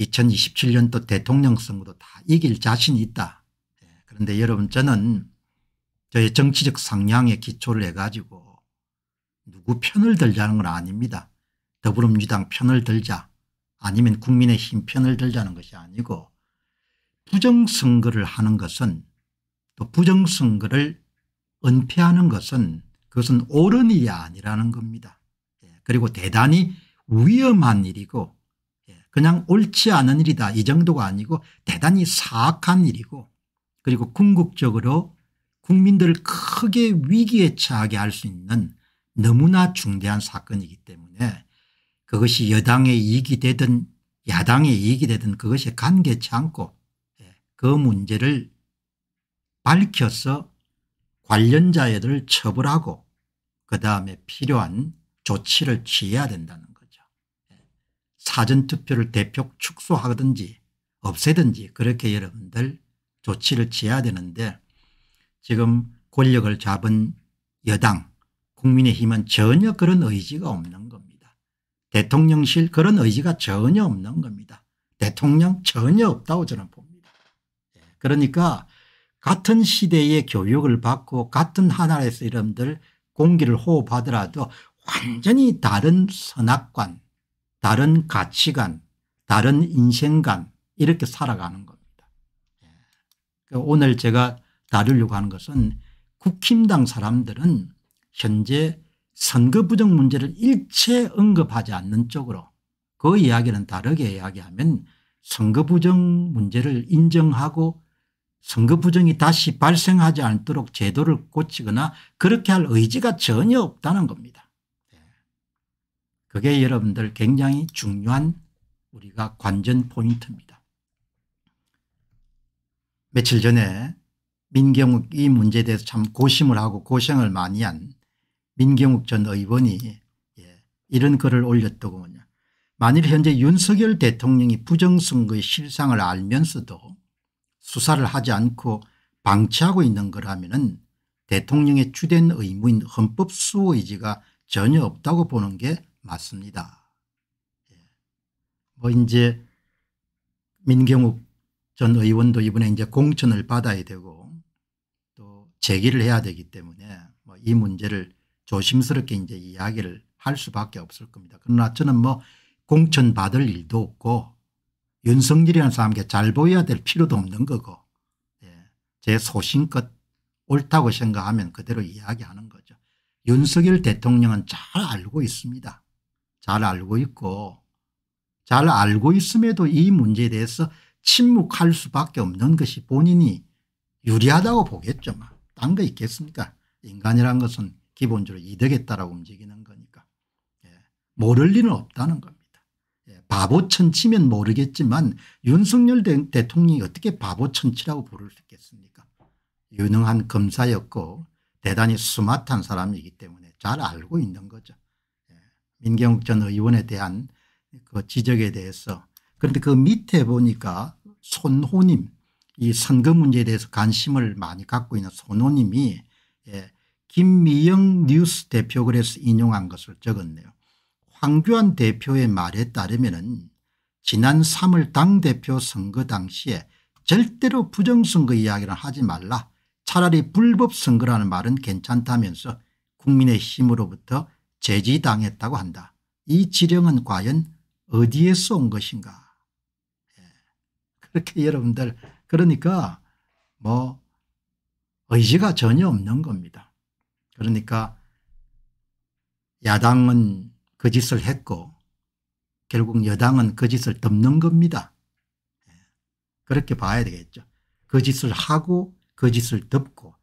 2027년도 대통령 선거도 다 이길 자신이 있다. 예, 그런데 여러분 저는 저의 정치적 성향에 기초를 해가지고 누구 편을 들자는 건 아닙니다. 더불어민주당 편을 들자 아니면 국민의힘 편을 들자는 것이 아니고 부정선거를 하는 것은 또 부정선거를 은폐하는 것은 그것은 옳은 일이 아니라는 겁니다. 예, 그리고 대단히 위험한 일이고 예, 그냥 옳지 않은 일이다 이 정도가 아니고 대단히 사악한 일이고 그리고 궁극적으로 국민들을 크게 위기에 처하게 할 수 있는 너무나 중대한 사건이기 때문에 그것이 여당의 이익이 되든 야당의 이익이 되든 그것이 관계치 않고 예, 그 문제를 밝혀서 관련자들을 처벌하고 그다음에 필요한 조치를 취해야 된다는. 사전투표를 대폭 축소하든지 없애든지 그렇게 여러분들 조치를 취해야 되는데 지금 권력을 잡은 여당 국민의힘은 전혀 그런 의지가 없는 겁니다. 대통령실 그런 의지가 전혀 없는 겁니다. 대통령 전혀 없다고 저는 봅니다. 예. 그러니까 같은 시대의 교육을 받고 같은 하나라에서 여러분들 공기를 호흡하더라도 완전히 다른 선악관 다른 가치관 다른 인생관 이렇게 살아가는 겁니다. 예. 그 오늘 제가 다루려고 하는 것은 국힘당 사람들은 현재 선거 부정 문제를 일체 언급하지 않는 쪽으로 그 이야기는 다르게 이야기하면 선거 부정 문제를 인정하고 선거 부정이 다시 발생하지 않도록 제도를 고치거나 그렇게 할 의지가 전혀 없다는 겁니다. 예. 그게 여러분들 굉장히 중요한 우리가 관전 포인트입니다. 며칠 전에 민경욱 이 문제에 대해서 참 고심을 하고 고생을 많이 한 민경욱 전 의원이 예, 이런 글을 올렸더군요. 만일 현재 윤석열 대통령이 부정선거의 실상을 알면서도 수사를 하지 않고 방치하고 있는 거라면 대통령의 주된 의무인 헌법 수호 의지가 전혀 없다고 보는 게 맞습니다. 예. 뭐 이제 민경욱 전 의원도 이번에 이제 공천을 받아야 되고 또 제기를 해야 되기 때문에 뭐 이 문제를 조심스럽게 이제 이야기를 할 수밖에 없을 겁니다. 그러나 저는 뭐 공천 받을 일도 없고 윤석열이라는 사람에게 잘 보여야 될 필요도 없는 거고 예. 제 소신껏 옳다고 생각하면 그대로 이야기하는 거죠. 윤석열 대통령은 잘 알고 있습니다. 잘 알고 있고 잘 알고 있음에도 이 문제에 대해서 침묵할 수밖에 없는 것이 본인이 유리하다고 보겠죠. 뭐. 딴거 있겠습니까 인간이란 것은 기본적으로 이득에 따라 움직이는 거니까 예. 모를 리는 없다는 겁니다. 예. 바보천치면 모르겠지만 윤석열 대, 통령이 어떻게 바보천치라고 부를 수 있겠습니까 유능한 검사였고 대단히 스마트한 사람이기 때문에 잘 알고 있는 거죠. 예. 민경욱 전 의원에 대한 그 지적에 대해서 그런데 그 밑에 보니까 손호님 이 선거 문제에 대해서 관심을 많이 갖고 있는 손호님이 예, 김미영 뉴스 대표 글에서 인용한 것을 적었네요. 황교안 대표의 말에 따르면 지난 3월 당대표 선거 당시에 절대로 부정선거 이야기를 하지 말라 차라리 불법 선거라는 말은 괜찮다면서 국민의 힘으로부터 제지당했다고 한다. 이 지령은 과연 어디에서 온 것인가 그렇게 여러분들 그러니까 뭐 의지가 전혀 없는 겁니다. 그러니까 야당은 그 짓을 했고 결국 여당은 그 짓을 덮는 겁니다. 예. 그렇게 봐야 되겠죠. 그 짓을 하고 그 짓을 덮고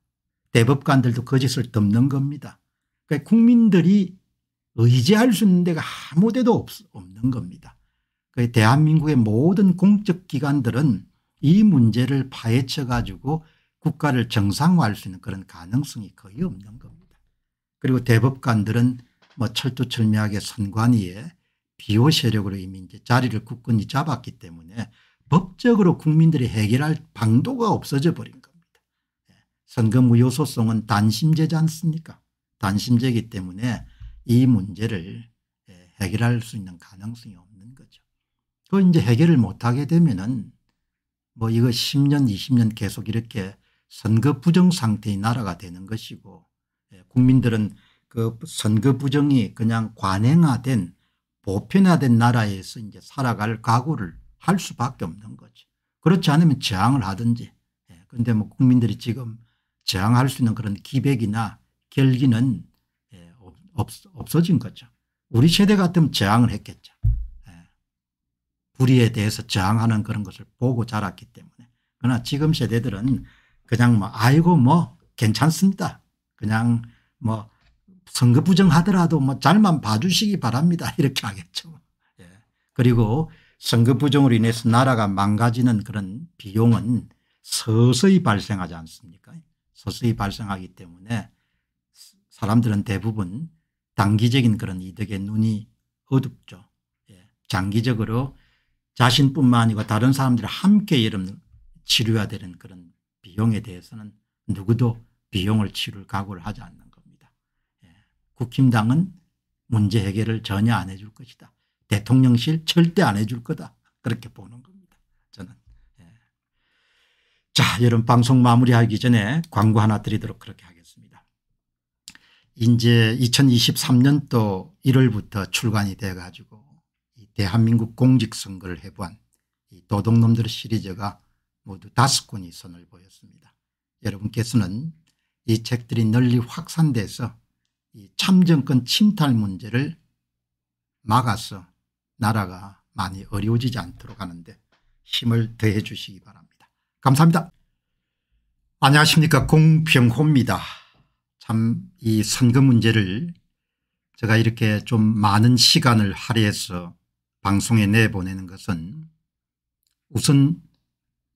대법관들도 그 짓을 덮는 겁니다. 그러니까 국민들이 의지할 수 있는 데가 아무 데도 없, 없는 겁니다. 그 대한민국의 모든 공적 기관들은 이 문제를 파헤쳐 가지고 국가를 정상화할 수 있는 그런 가능성이 거의 없는 겁니다. 그리고 대법관들은 뭐 철두철미하게 선관위에 비호 세력으로 이미 이제 자리를 굳건히 잡았기 때문에 법적으로 국민들이 해결할 방도가 없어져 버린 겁니다. 예. 선거 무효 소송은 단심제지 않습니까 단심제이기 때문에 이 문제를 예, 해결할 수 있는 가능성이 없는 거죠. 그 이제 해결을 못하게 되면은 뭐 이거 10년 20년 계속 이렇게 선거 부정 상태의 나라가 되는 것이고 예, 국민들은 그 선거 부정이 그냥 관행화된 보편화된 나라에서 이제 살아갈 각오를 할 수밖에 없는 거죠. 그렇지 않으면 저항을 하든지 그런데 예, 뭐 국민들이 지금 저항할 수 있는 그런 기백이나 결기는 예, 없, 없어진 거죠. 우리 세대 같으면 저항을 했겠죠. 불의에 대해서 저항하는 그런 것을 보고 자랐기 때문에 그러나 지금 세대들은 그냥 뭐 아이고 뭐 괜찮습니다. 그냥 뭐 선거 부정하더라도 뭐 잘만 봐주시기 바랍니다. 이렇게 하겠죠. 예. 그리고 선거 부정으로 인해서 나라가 망가지는 그런 비용은 서서히 발생하지 않습니까 서서히 발생하기 때문에 사람들은 대부분 단기적인 그런 이득에 눈이 어둡죠. 예. 장기적으로 자신뿐만 아니고 다른 사람들이 함께 여러분 치료해야 되는 그런 비용에 대해서는 누구도 비용을 치를 각오를 하지 않는 겁니다. 예. 국힘당은 문제 해결을 전혀 안 해줄 것이다. 대통령실 절대 안 해줄 거다. 그렇게 보는 겁니다. 저는. 예. 자 여러분 방송 마무리하기 전에 광고 하나 드리도록 그렇게 하겠습니다. 이제 2023년도 1월부터 출간이 돼 가지고 대한민국 공직선거를 해부한 도둑놈들 시리즈가 모두 다섯 권이 선을 보였습니다. 여러분께서는 이 책들이 널리 확산돼서 이 참정권 침탈 문제를 막아서 나라가 많이 어려워지지 않도록 하는데 힘을 더해 주시기 바랍니다. 감사합니다. 안녕하십니까 공평호입니다. 참 이 선거 문제를 제가 이렇게 좀 많은 시간을 할애해서 방송에 내보내는 것은 우선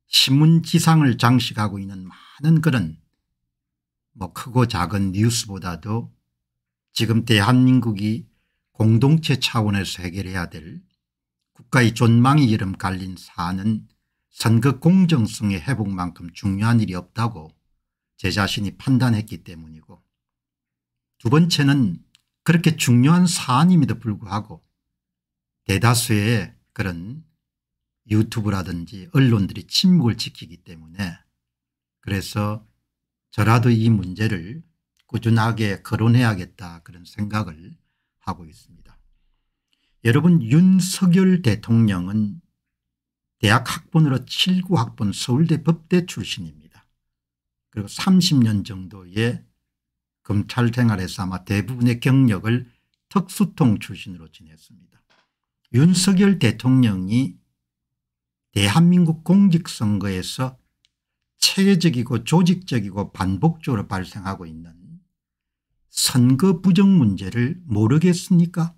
신문지상을 장식하고 있는 많은 그런 뭐 크고 작은 뉴스보다도 지금 대한민국이 공동체 차원에서 해결해야 될 국가의 존망이 이름 갈린 사안은 선거 공정성의 회복만큼 중요한 일이 없다고 제 자신이 판단했기 때문이고 두 번째는 그렇게 중요한 사안임에도 불구하고 대다수의 그런 유튜브라든지 언론들이 침묵을 지키기 때문에 그래서 저라도 이 문제를 꾸준하게 거론해야겠다 그런 생각을 하고 있습니다. 여러분 윤석열 대통령은 대학 학번으로 7구 학번 서울대 법대 출신입니다. 그리고 30년 정도의 검찰 생활에서 아마 대부분의 경력을 특수통 출신으로 지냈습니다. 윤석열 대통령이 대한민국 공직선거에서 체계적이고 조직적이고 반복적으로 발생하고 있는 선거 부정 문제를 모르겠습니까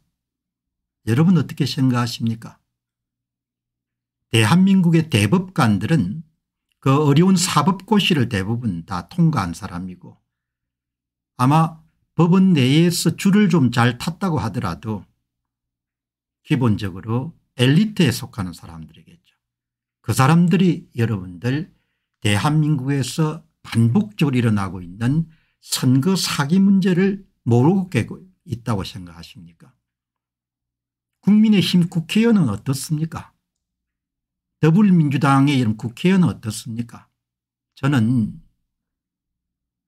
여러분 어떻게 생각하십니까 대한민국의 대법관들은 그 어려운 사법고시를 대부분 다 통과한 사람이고 아마 법원 내에서 줄을 좀 잘 탔다고 하더라도 기본적으로 엘리트에 속하는 사람들이겠죠. 그 사람들이 여러분들 대한민국에서 반복적으로 일어나고 있는 선거 사기 문제를 모르고 깨고 있다고 생각하십니까? 국민의힘 국회의원은 어떻습니까? 더불민주당의 이런 국회의원은 어떻습니까? 저는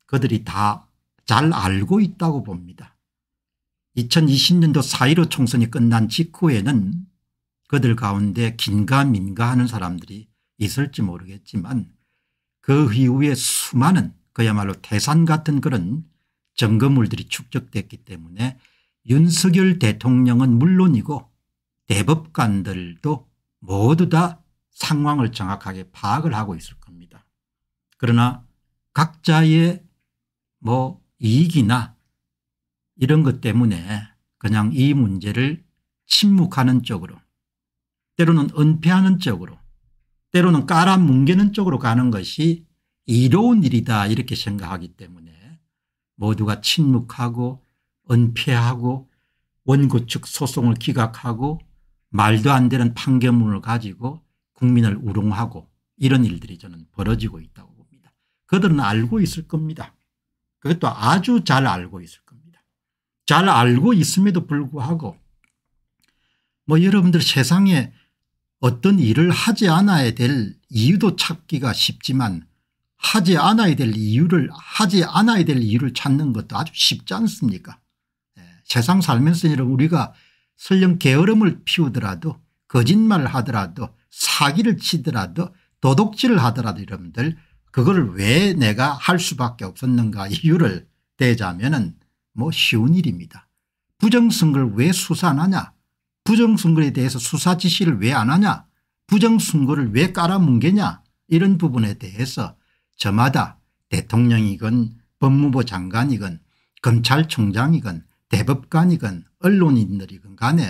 그들이 다 잘 알고 있다고 봅니다. 2020년도 4.15 총선이 끝난 직후에는 그들 가운데 긴가민가 하는 사람들이 있을지 모르겠지만 그 이후에 수많은 그야말로 태산 같은 그런 증거물들이 축적됐기 때문에 윤석열 대통령은 물론이고 대법관들도 모두 다 상황을 정확하게 파악을 하고 있을 겁니다. 그러나 각자의 뭐 이익이나 이런 것 때문에 그냥 이 문제를 침묵하는 쪽으로 때로는 은폐하는 쪽으로 때로는 깔아뭉개는 쪽으로 가는 것이 이로운 일이다 이렇게 생각하기 때문에 모두가 침묵하고 은폐하고 원고 측 소송을 기각하고 말도 안 되는 판결문을 가지고 국민을 우롱하고 이런 일들이 저는 벌어지고 있다고 봅니다. 그들은 알고 있을 겁니다. 그것도 아주 잘 알고 있을 겁니다. 잘 알고 있음에도 불구하고 뭐 여러분들 세상에 어떤 일을 하지 않아야 될 이유도 찾기가 쉽지만 하지 않아야 될 이유를 하지 않아야 될 이유를 찾는 것도 아주 쉽지 않습니까 예, 세상 살면서 우리가 설령 게으름을 피우더라도 거짓말을 하더라도 사기를 치더라도 도둑질을 하더라도 여러분들 그걸 왜 내가 할 수밖에 없었는가 이유를 대자면 은 뭐 쉬운 일입니다. 부정선거를 왜 수사 안 하냐 부정선거에 대해서 수사 지시를 왜 안 하냐 부정선거를 왜 깔아뭉개냐 이런 부분에 대해서 저마다 대통령이건 법무부 장관이건 검찰총장이건 대법관이건 언론인들이건 간에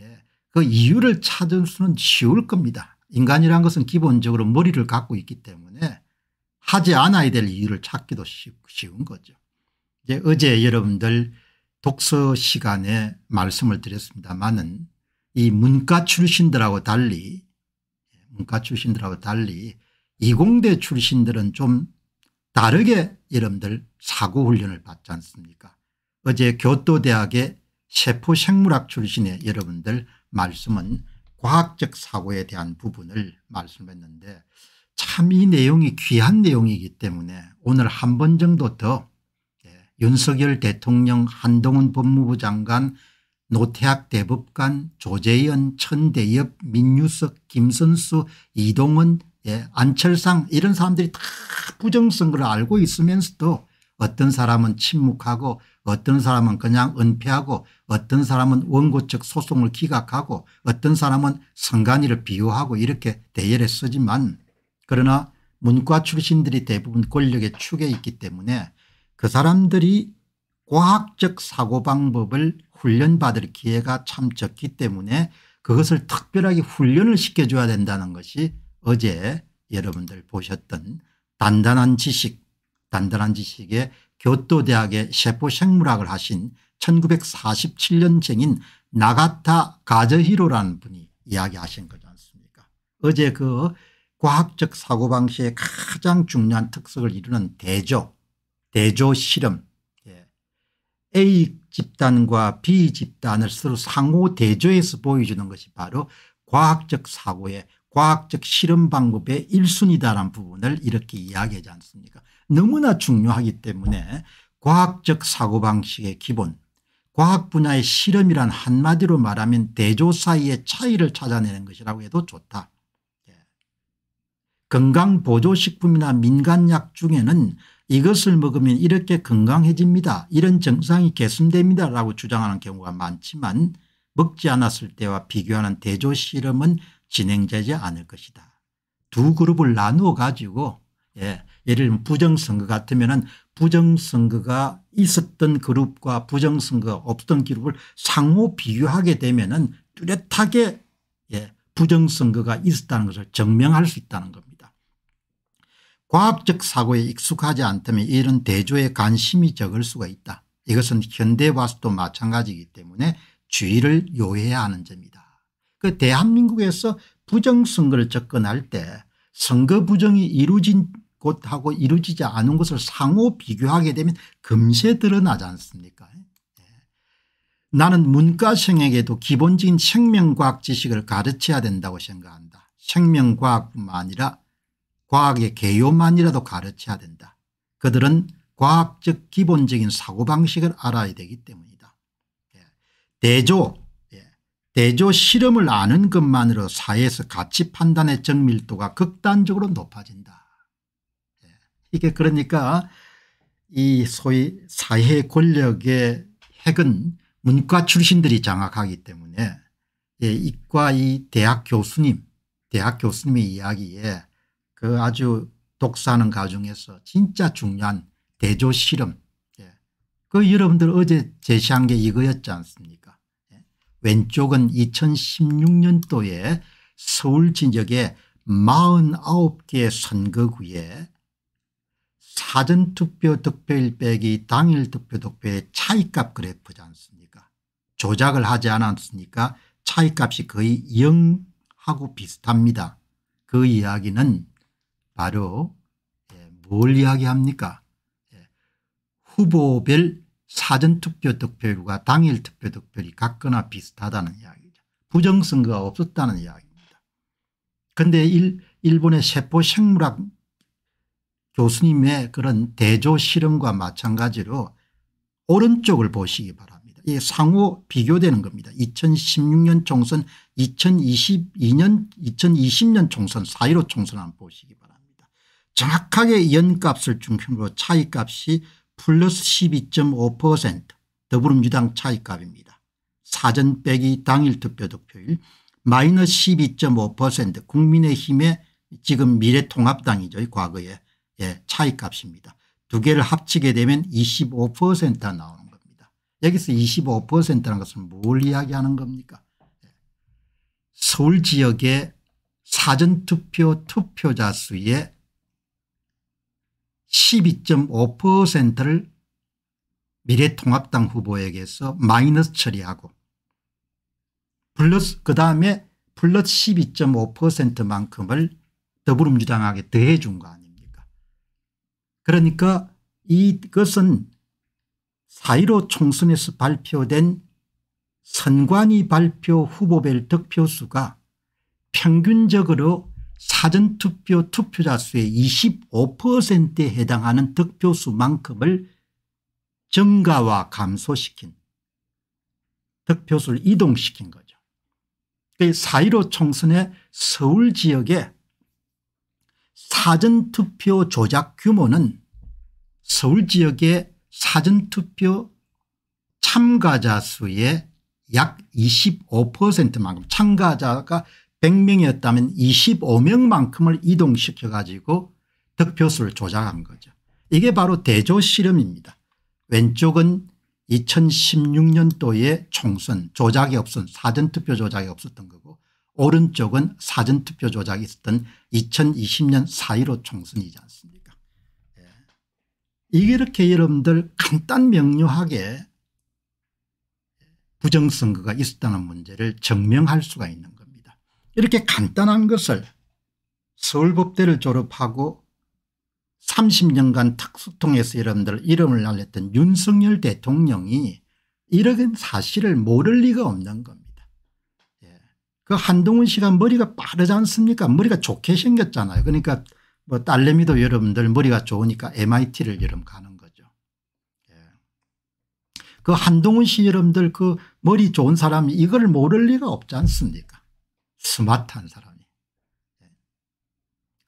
예, 그 이유를 찾을 수는 쉬울 겁니다. 인간이란 것은 기본적으로 머리를 갖고 있기 때문에 하지 않아야 될 이유를 찾기도 쉬운 거죠. 이제 어제 여러분들 독서 시간에 말씀을 드렸습니다만은 이 문과 출신들하고 달리 문과 출신들하고 달리 이공대 출신들은 좀 다르게 여러분들 사고 훈련을 받지 않습니까 어제 교토대학의 세포생물학 출신의 여러분들 말씀은 과학적 사고에 대한 부분을 말씀했는데 참 이 내용이 귀한 내용이기 때문에 오늘 한 번 정도 더 예, 윤석열 대통령 한동훈 법무부 장관 노태학 대법관 조재현 천대엽 민유석 김선수 이동원 예, 안철상 이런 사람들이 다 부정선거를 알고 있으면서도 어떤 사람은 침묵하고 어떤 사람은 그냥 은폐하고 어떤 사람은 원고 측 소송을 기각하고 어떤 사람은 선관위를 비호하고 이렇게 대열에 쓰지만 그러나 문과 출신들이 대부분 권력의 축에 있기 때문에 그 사람들이 과학적 사고방법을 훈련받을 기회가 참 적기 때문에 그것을 특별하게 훈련을 시켜줘야 된다는 것이 어제 여러분들 보셨던 단단한 지식 단단한 지식의 교토대학의 세포생물학을 하신 1947년생인 나가타 가저히로라는 분이 이야기하신 거지 않습니까? 어제 그 과학적 사고방식의 가장 중요한 특色을 이루는 대조 대조 실험 예. A 집단과 B 집단을 서로 상호 대조해서 보여주는 것이 바로 과학적 사고의 과학적 실험 방법의 1순위다라는 부분을 이렇게 이야기하지 않습니까 너무나 중요하기 때문에 과학적 사고방식의 기본 과학 분야의 실험이란 한마디로 말하면 대조 사이의 차이를 찾아내는 것이라고 해도 좋다. 예. 건강보조식품이나 민간약 중에는 이것을 먹으면 이렇게 건강해집니다. 이런 증상이 개선됩니다 라고 주장하는 경우가 많지만 먹지 않았을 때와 비교하는 대조 실험은 진행되지 않을 것이다. 두 그룹을 나누어 가지고 예, 예를 들면 부정선거 같으면 부정선거가 있었던 그룹과 부정선거가 없던 그룹을 상호 비교하게 되면 은 뚜렷하게 예, 부정선거가 있었다는 것을 증명할 수 있다는 겁니다. 과학적 사고에 익숙하지 않다면 이런 대조에 관심이 적을 수가 있다. 이것은 현대 와서도 마찬가지이기 때문에 주의를 요해야 하는 점이다. 그 대한민국에서 부정선거를 접근할 때 선거 부정이 이루어진 곳하고 이루어지지 않은 것을 상호 비교하게 되면 금세 드러나지 않습니까 네. 나는 문과생에게도 기본적인 생명과학 지식을 가르쳐야 된다고 생각한다. 생명과학뿐만 아니라 과학의 개요만이라도 가르쳐야 된다. 그들은 과학적 기본적인 사고방식을 알아야 되기 때문이다. 예. 대조 대조 실험을 아는 것만으로 사회에서 가치 판단의 정밀도가 극단적으로 높아진다. 예. 이게 그러니까 이 소위 사회 권력의 핵은 문과 출신들이 장악하기 때문에 예, 이과 이 대학 교수님 대학 교수님의 이야기에 그 아주 독사하는 가중에서 진짜 중요한 대조 실험. 예. 그 여러분들 어제 제시한 게 이거였지 않습니까? 왼쪽은 2016년도에 서울 진역의 49개 선거구에 사전투표 득표일 빼기 당일 투표 득표의 차이값 그래프지 않습니까? 조작을 하지 않았으니까? 차이값이 거의 0하고 비슷합니다. 그 이야기는 바로 예, 뭘 이야기합니까 예, 후보별 사전투표 득표율과 당일 투표 득표율이 같거나 비슷하다는 이야기죠. 부정선거가 없었다는 이야기입니다. 그런데 일, 일본의 세포 생물학 교수님의 그런 대조 실험과 마찬가지로 오른쪽을 보시기 바랍니다. 이게 상호 비교되는 겁니다. 2016년 총선 2022년 2020년 총선 4.15 총선 한번 보시기 바랍니다. 정확하게 연값을 중심으로 차이값이 플러스 12.5% 더불어민주당 차이값입니다. 사전 빼기 당일 투표 득표율 마이너스 12.5% 국민의힘의 지금 미래통합당이죠. 과거에 예, 차이값입니다. 두 개를 합치게 되면 25%가 나오는 겁니다. 여기서 25%라는 것은 뭘 이야기하는 겁니까 서울 지역의 사전투표 투표자 수의 12.5%를 미래통합당 후보에게서 마이너스 처리하고 플러스 그다음에 플러스 12.5%만큼을 더불어민주당에게 더해 준 거 아닙니까? 그러니까 이것은 4.15 총선에서 발표된 선관위 발표 후보별 득표수가 평균적으로 사전투표 투표자 수의 25%에 해당하는 득표수만큼을 증가와 감소시킨 득표수를 이동시킨 거죠. 4.15 총선의 서울 지역의 사전투표 조작 규모는 서울 지역의 사전투표 참가자 수의 약 25%만큼 참가자가 100명이었다면 25명만큼을 이동시켜 가지고 득표수를 조작한 거죠. 이게 바로 대조 실험입니다. 왼쪽은 2016년도에 총선 조작이 없은 사전투표 조작이 없었던 거고 오른쪽은 사전투표 조작이 있었던 2020년 4.15 총선이지 않습니까 예. 이게 이렇게 여러분들 간단 명료하게 부정선거가 있었다는 문제를 증명할 수가 있는 겁니다. 이렇게 간단한 것을 서울법대를 졸업하고 30년간 특수통에서 여러분들 이름을 날렸던 윤석열 대통령이 이런 사실을 모를 리가 없는 겁니다. 예. 그 한동훈 씨가 머리가 빠르지 않습니까 머리가 좋게 생겼잖아요. 그러니까 뭐 딸내미도 여러분들 머리가 좋으니까 MIT를 여러분 가는 거죠. 예. 그 한동훈 씨 여러분들 그 머리 좋은 사람이 이걸 모를 리가 없지 않습니까 스마트한 사람.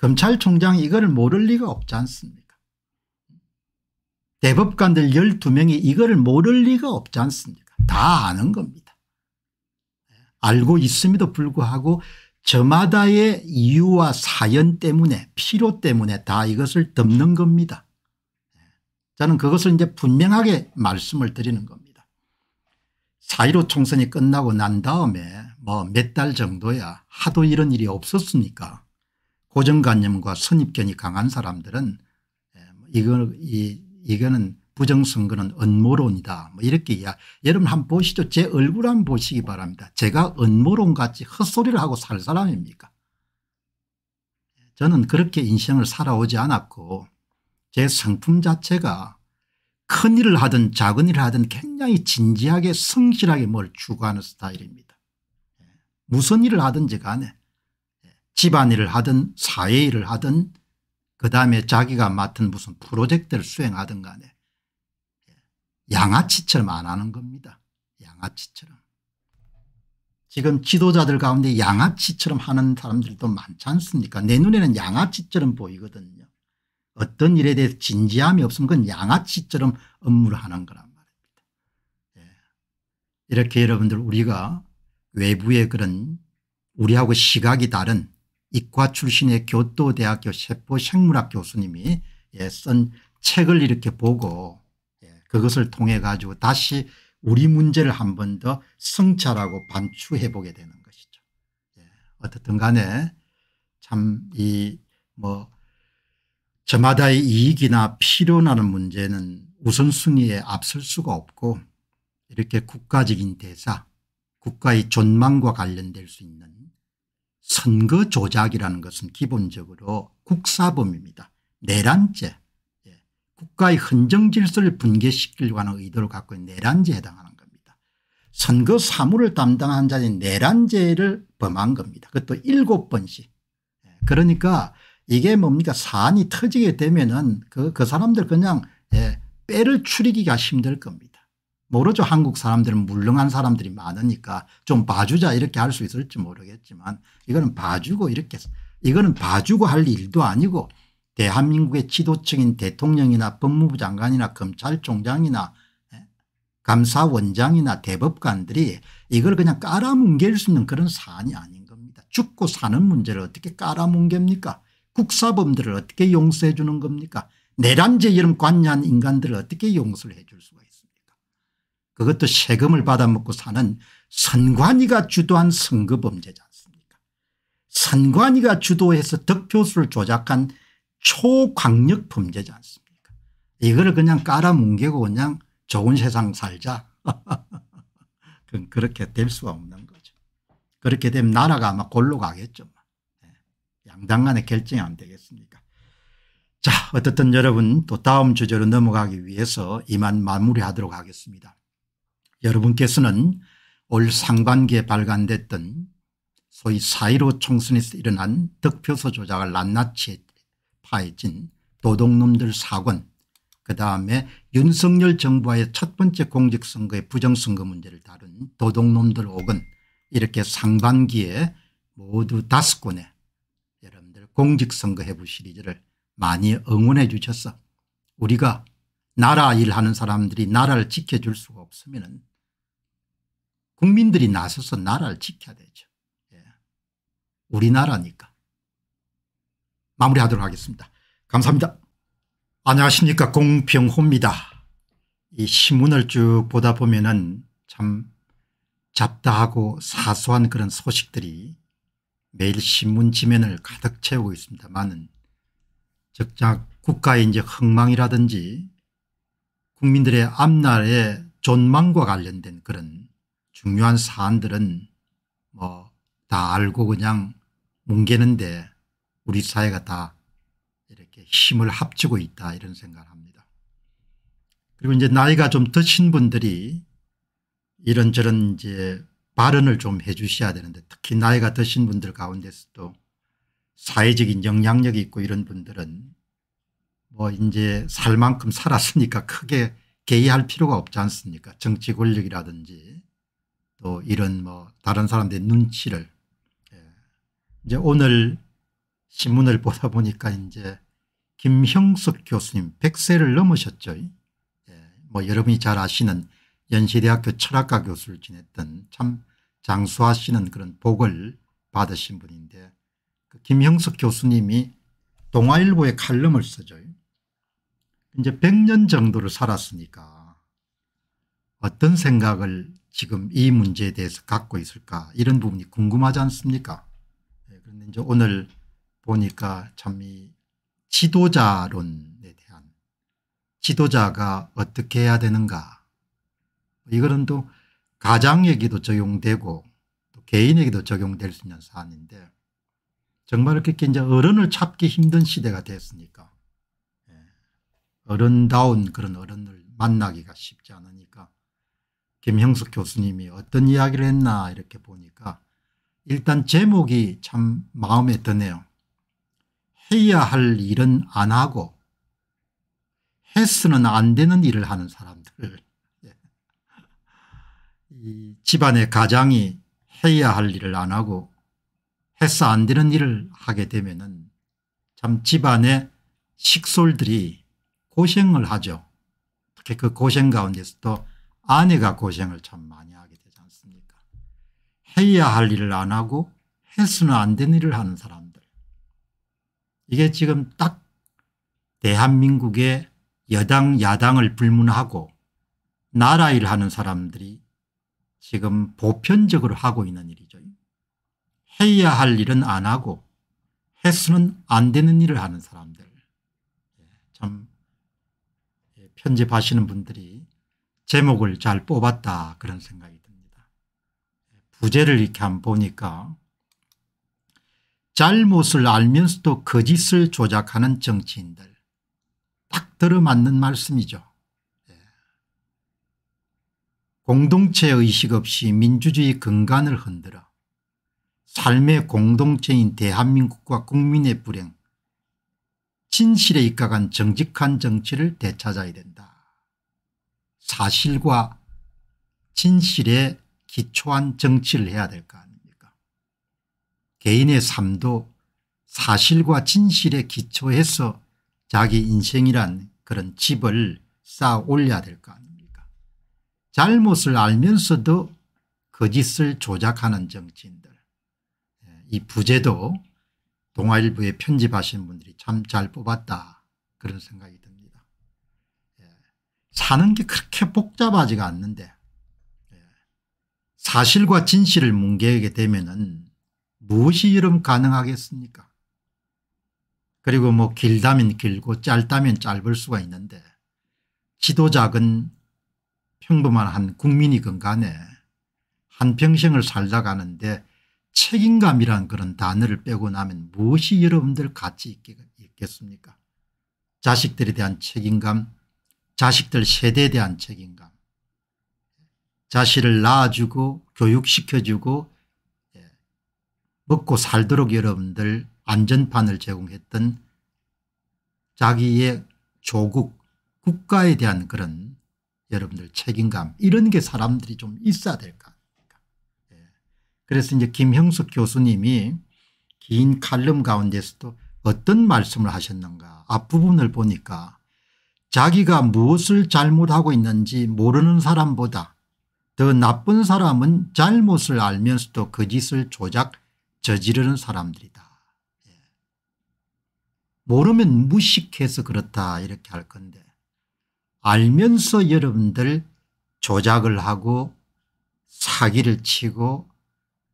검찰총장이 이걸 모를 리가 없지 않습니까 대법관들 12명이 이걸 모를 리가 없지 않습니까 다 아는 겁니다. 알고 있음에도 불구하고 저마다의 이유와 사연 때문에 필요 때문에 다 이것을 덮는 겁니다. 저는 그것을 이제 분명하게 말씀을 드리는 겁니다. 4.15 총선이 끝나고 난 다음에 뭐 몇 달 정도야 하도 이런 일이 없었으니까 고정관념과 선입견이 강한 사람들은 예, 뭐 이거 이 이거는 부정선거는 음모론이다. 뭐 이렇게 이야 여러분 한번 보시죠. 제 얼굴 한번 보시기 바랍니다. 제가 음모론 같이 헛소리를 하고 살 사람입니까? 저는 그렇게 인생을 살아오지 않았고 제 성품 자체가 큰 일을 하든 작은 일을 하든 굉장히 진지하게 성실하게 뭘 추구하는 스타일입니다. 예, 무슨 일을 하든지 간에 집안일을 하든 사회일을 하든 그다음에 자기가 맡은 무슨 프로젝트를 수행하든 간에 양아치처럼 안 하는 겁니다. 양아치처럼. 지금 지도자들 가운데 양아치처럼 하는 사람들도 많지 않습니까 내 눈에는 양아치처럼 보이거든요. 어떤 일에 대해서 진지함이 없으면 그건 양아치처럼 업무를 하는 거란 말입니다. 예. 이렇게 여러분들 우리가 외부의 그런 우리하고 시각이 다른 이과 출신의 교토대학교 세포생물학 교수님이 예, 쓴 책을 이렇게 보고 예, 그것을 통해 가지고 다시 우리 문제를 한 번 더 성찰하고 반추해 보게 되는 것이죠. 예, 어떻든 간에 참 이 뭐 저마다의 이익이나 필요나는 문제는 우선순위에 앞설 수가 없고 이렇게 국가적인 대사 국가의 존망과 관련될 수 있는 선거 조작이라는 것은 기본적으로 국사범입니다. 내란죄 예. 국가의 헌정 질서를 붕괴시키려고 하는 의도를 갖고 있는 내란죄에 해당하는 겁니다. 선거 사무를 담당한 자인 내란죄를 범한 겁니다. 그것도 일곱 번씩. 예. 그러니까 이게 뭡니까 사안이 터지게 되면은 그, 그 사람들 그냥 예, 빼를 추리기가 힘들 겁니다. 모르죠. 한국 사람들은 물렁한 사람들이 많으니까 좀 봐주자 이렇게 할 수 있을지 모르겠지만 이거는 봐주고 이렇게 이거는 봐주고 할 일도 아니고 대한민국의 지도층인 대통령이나 법무부 장관이나 검찰총장이나 예, 감사원장이나 대법관들이 이걸 그냥 깔아뭉갤 수 있는 그런 사안이 아닌 겁니다. 죽고 사는 문제를 어떻게 깔아뭉갭니까 국사범들을 어떻게 용서해 주는 겁니까 내란죄 럼 관여한 인간들을 어떻게 용서를 해 줄 수가 그것도 세금을 받아먹고 사는 선관위가 주도한 선거 범죄지 않습니까? 선관위가 주도해서 득표수를 조작한 초광력 범죄지 않습니까? 이거를 그냥 깔아뭉개고 그냥 좋은 세상 살자. 그렇게 될 수가 없는 거죠. 그렇게 되면 나라가 아마 골로 가겠죠. 네. 양당 간의 결정이 안 되겠습니까? 자 어떻든 여러분 또 다음 주제로 넘어가기 위해서 이만 마무리하도록 하겠습니다. 여러분께서는 올 상반기에 발간됐던 소위 4.15 총선에서 일어난 득표소 조작을 낱낱이 파헤진 도둑놈들 사건 그다음에 윤석열 정부와의 첫 번째 공직선거의 부정선거 문제를 다룬 도둑놈들 5건 이렇게 상반기에 모두 다섯 권의 여러분들 공직선거 해부 시리즈를 많이 응원해 주셔서 우리가 나라 일하는 사람들이 나라를 지켜줄 수가 없으면 국민들이 나서서 나라를 지켜야 되죠. 예. 우리나라니까. 마무리하도록 하겠습니다. 감사합니다. 안녕하십니까 공평호입니다. 이 신문을 쭉 보다 보면 은 참 잡다하고 사소한 그런 소식들이 매일 신문 지면을 가득 채우고 있습니다만은 적자 국가의 이제 흥망이라든지 국민들의 앞날의 존망과 관련된 그런 중요한 사안들은 뭐 다 알고 그냥 뭉개는데 우리 사회가 다 이렇게 힘을 합치고 있다 이런 생각을 합니다. 그리고 이제 나이가 좀 드신 분들이 이런저런 이제 발언을 좀 해 주셔야 되는데 특히 나이가 드신 분들 가운데서도 사회적인 영향력이 있고 이런 분들은 뭐 이제 살 만큼 살았으니까 크게 개의할 필요가 없지 않습니까 정치 권력이라든지 또 이런 뭐 다른 사람들의 눈치를 예. 이제 오늘 신문을 보다 보니까 이제 김형석 교수님 100세를 넘으셨죠. 예. 뭐 여러분이 잘 아시는 연시대학교 철학과 교수를 지냈던 참 장수하시는 그런 복을 받으신 분인데 그 김형석 교수님이 동아일보에 칼럼을 써줘요. 이제 100년 정도를 살았으니까 어떤 생각을 지금 이 문제에 대해서 갖고 있을까 이런 부분이 궁금하지 않습니까 네, 그런데 이제 오늘 보니까 참 이 지도자론에 대한 지도자가 어떻게 해야 되는가 이거는 또 가장에게도 적용되고 또 개인에게도 적용될 수 있는 사안인데 정말 그렇게 이제 어른을 찾기 힘든 시대가 됐으니까 예. 어른다운 그런 어른을 만나기가 쉽지 않으니까 김형석 교수님이 어떤 이야기를 했나 이렇게 보니까 일단 제목이 참 마음에 드네요. 해야 할 일은 안 하고 해서는 안 되는 일을 하는 사람들 예. 이 집안의 가장이 해야 할 일을 안 하고 해서 안 되는 일을 하게 되면 은 참 집안의 식솔들이 고생을 하죠. 특히 그 고생 가운데서도 아내가 고생을 참 많이 하게 되지 않습니까? 해야 할 일을 안 하고 해서는 안 되는 일을 하는 사람들. 이게 지금 딱 대한민국의 여당 야당을 불문하고 나라 일 하는 사람들이 지금 보편적으로 하고 있는 일이죠. 해야 할 일은 안 하고 해서는 안 되는 일을 하는 사람들. 예, 참 예, 편집하시는 분들이 제목을 잘 뽑았다 그런 생각이 듭니다. 예, 부제를 이렇게 한번 보니까 잘못을 알면서도 거짓을 조작하는 정치인들 딱 들어맞는 말씀이죠. 공동체 의식 없이 민주주의 근간을 흔들어 삶의 공동체인 대한민국과 국민의 불행 진실에 입각한 정직한 정치를 되찾아야 된다. 사실과 진실에 기초한 정치를 해야 될 거 아닙니까? 개인의 삶도 사실과 진실에 기초해서 자기 인생이란 그런 집을 쌓아 올려야 될 거 아닙니까? 잘못을 알면서도 거짓을 조작하는 정치인들. 이 부제도 동아일보에 편집하신 분들이 참 잘 뽑았다. 그런 생각이. 사는 게 그렇게 복잡하지가 않는데 예. 사실과 진실을 뭉개게 되면 무엇이 여러분 가능하겠습니까 그리고 뭐 길다면 길고 짧다면 짧을 수가 있는데 지도자건 평범한 한 국민이건 간에 한평생을 살다 가는데 책임감이란 그런 단어를 빼고 나면 무엇이 여러분들 가치 있겠습니까 자식들에 대한 책임감 자식들 세대에 대한 책임감 자식을 낳아주고 교육시켜주고 예, 먹고 살도록 여러분들 안전판을 제공했던 자기의 조국 국가에 대한 그런 여러분들 책임감 이런 게 사람들이 좀 있어야 될까 예. 그래서 이제 김형숙 교수님이 긴 칼럼 가운데서도 어떤 말씀을 하셨는가 앞부분을 보니까 자기가 무엇을 잘못하고 있는지 모르는 사람보다 더 나쁜 사람은 잘못을 알면서도 그 짓을 조작 저지르는 사람들이다. 예. 모르면 무식해서 그렇다 이렇게 할 건데 알면서 여러분들 조작을 하고 사기를 치고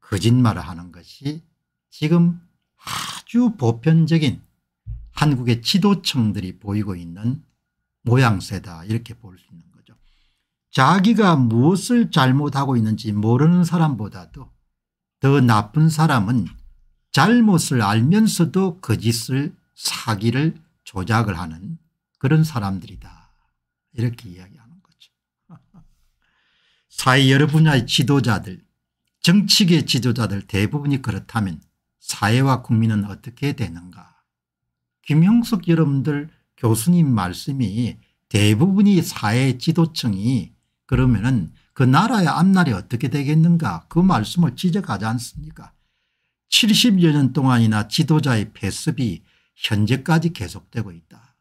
거짓말을 하는 것이 지금 아주 보편적인 한국의 지도층들이 보이고 있는 모양새다 이렇게 볼 수 있는 거죠. 자기가 무엇을 잘못하고 있는지 모르는 사람보다도 더 나쁜 사람은 잘못을 알면서도 거짓을 사기를 조작을 하는 그런 사람들이다 이렇게 이야기하는 거죠. 사회 여러 분야의 지도자들 정치계 지도자들 대부분이 그렇다면 사회와 국민은 어떻게 되는가 김형숙 여러분들 교수님 말씀이 대부분이 사회 지도층이 그러면은 그 나라의 앞날이 어떻게 되겠는가 그 말씀을 지적하지 않습니까 70여 년 동안이나 지도자의 폐습이 현재까지 계속되고 있다.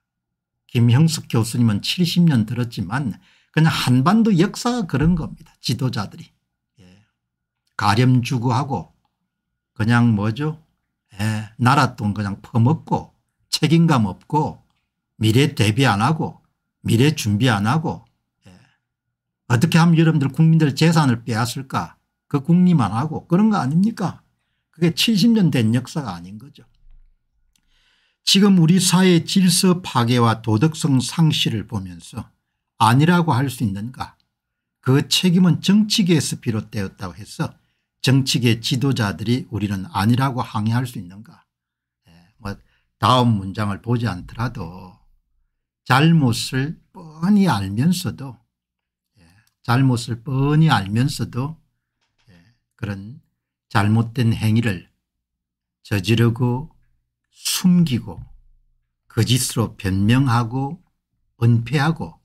김형숙 교수님은 70년 들었지만 그냥 한반도 역사가 그런 겁니다. 지도자들이. 예. 가렴주구하고 그냥 뭐죠 예. 나라 돈 그냥 퍼먹고 책임감 없고 미래 대비 안 하고 미래 준비 안 하고 예. 어떻게 하면 여러분들 국민들 재산을 빼앗을까 그 국리만 하고 그런 거 아닙니까 그게 70년 된 역사가 아닌 거죠. 지금 우리 사회의 질서 파괴와 도덕성 상실을 보면서 아니라고 할 수 있는가 그 책임은 정치계에서 비롯되었다고 해서 정치계 지도자들이 우리는 아니라고 항의할 수 있는가 다음 문장을 보지 않더라도 잘못을 뻔히 알면서도 예, 잘못을 뻔히 알면서도 예, 그런 잘못된 행위를 저지르고 숨기고 거짓으로 변명하고 은폐하고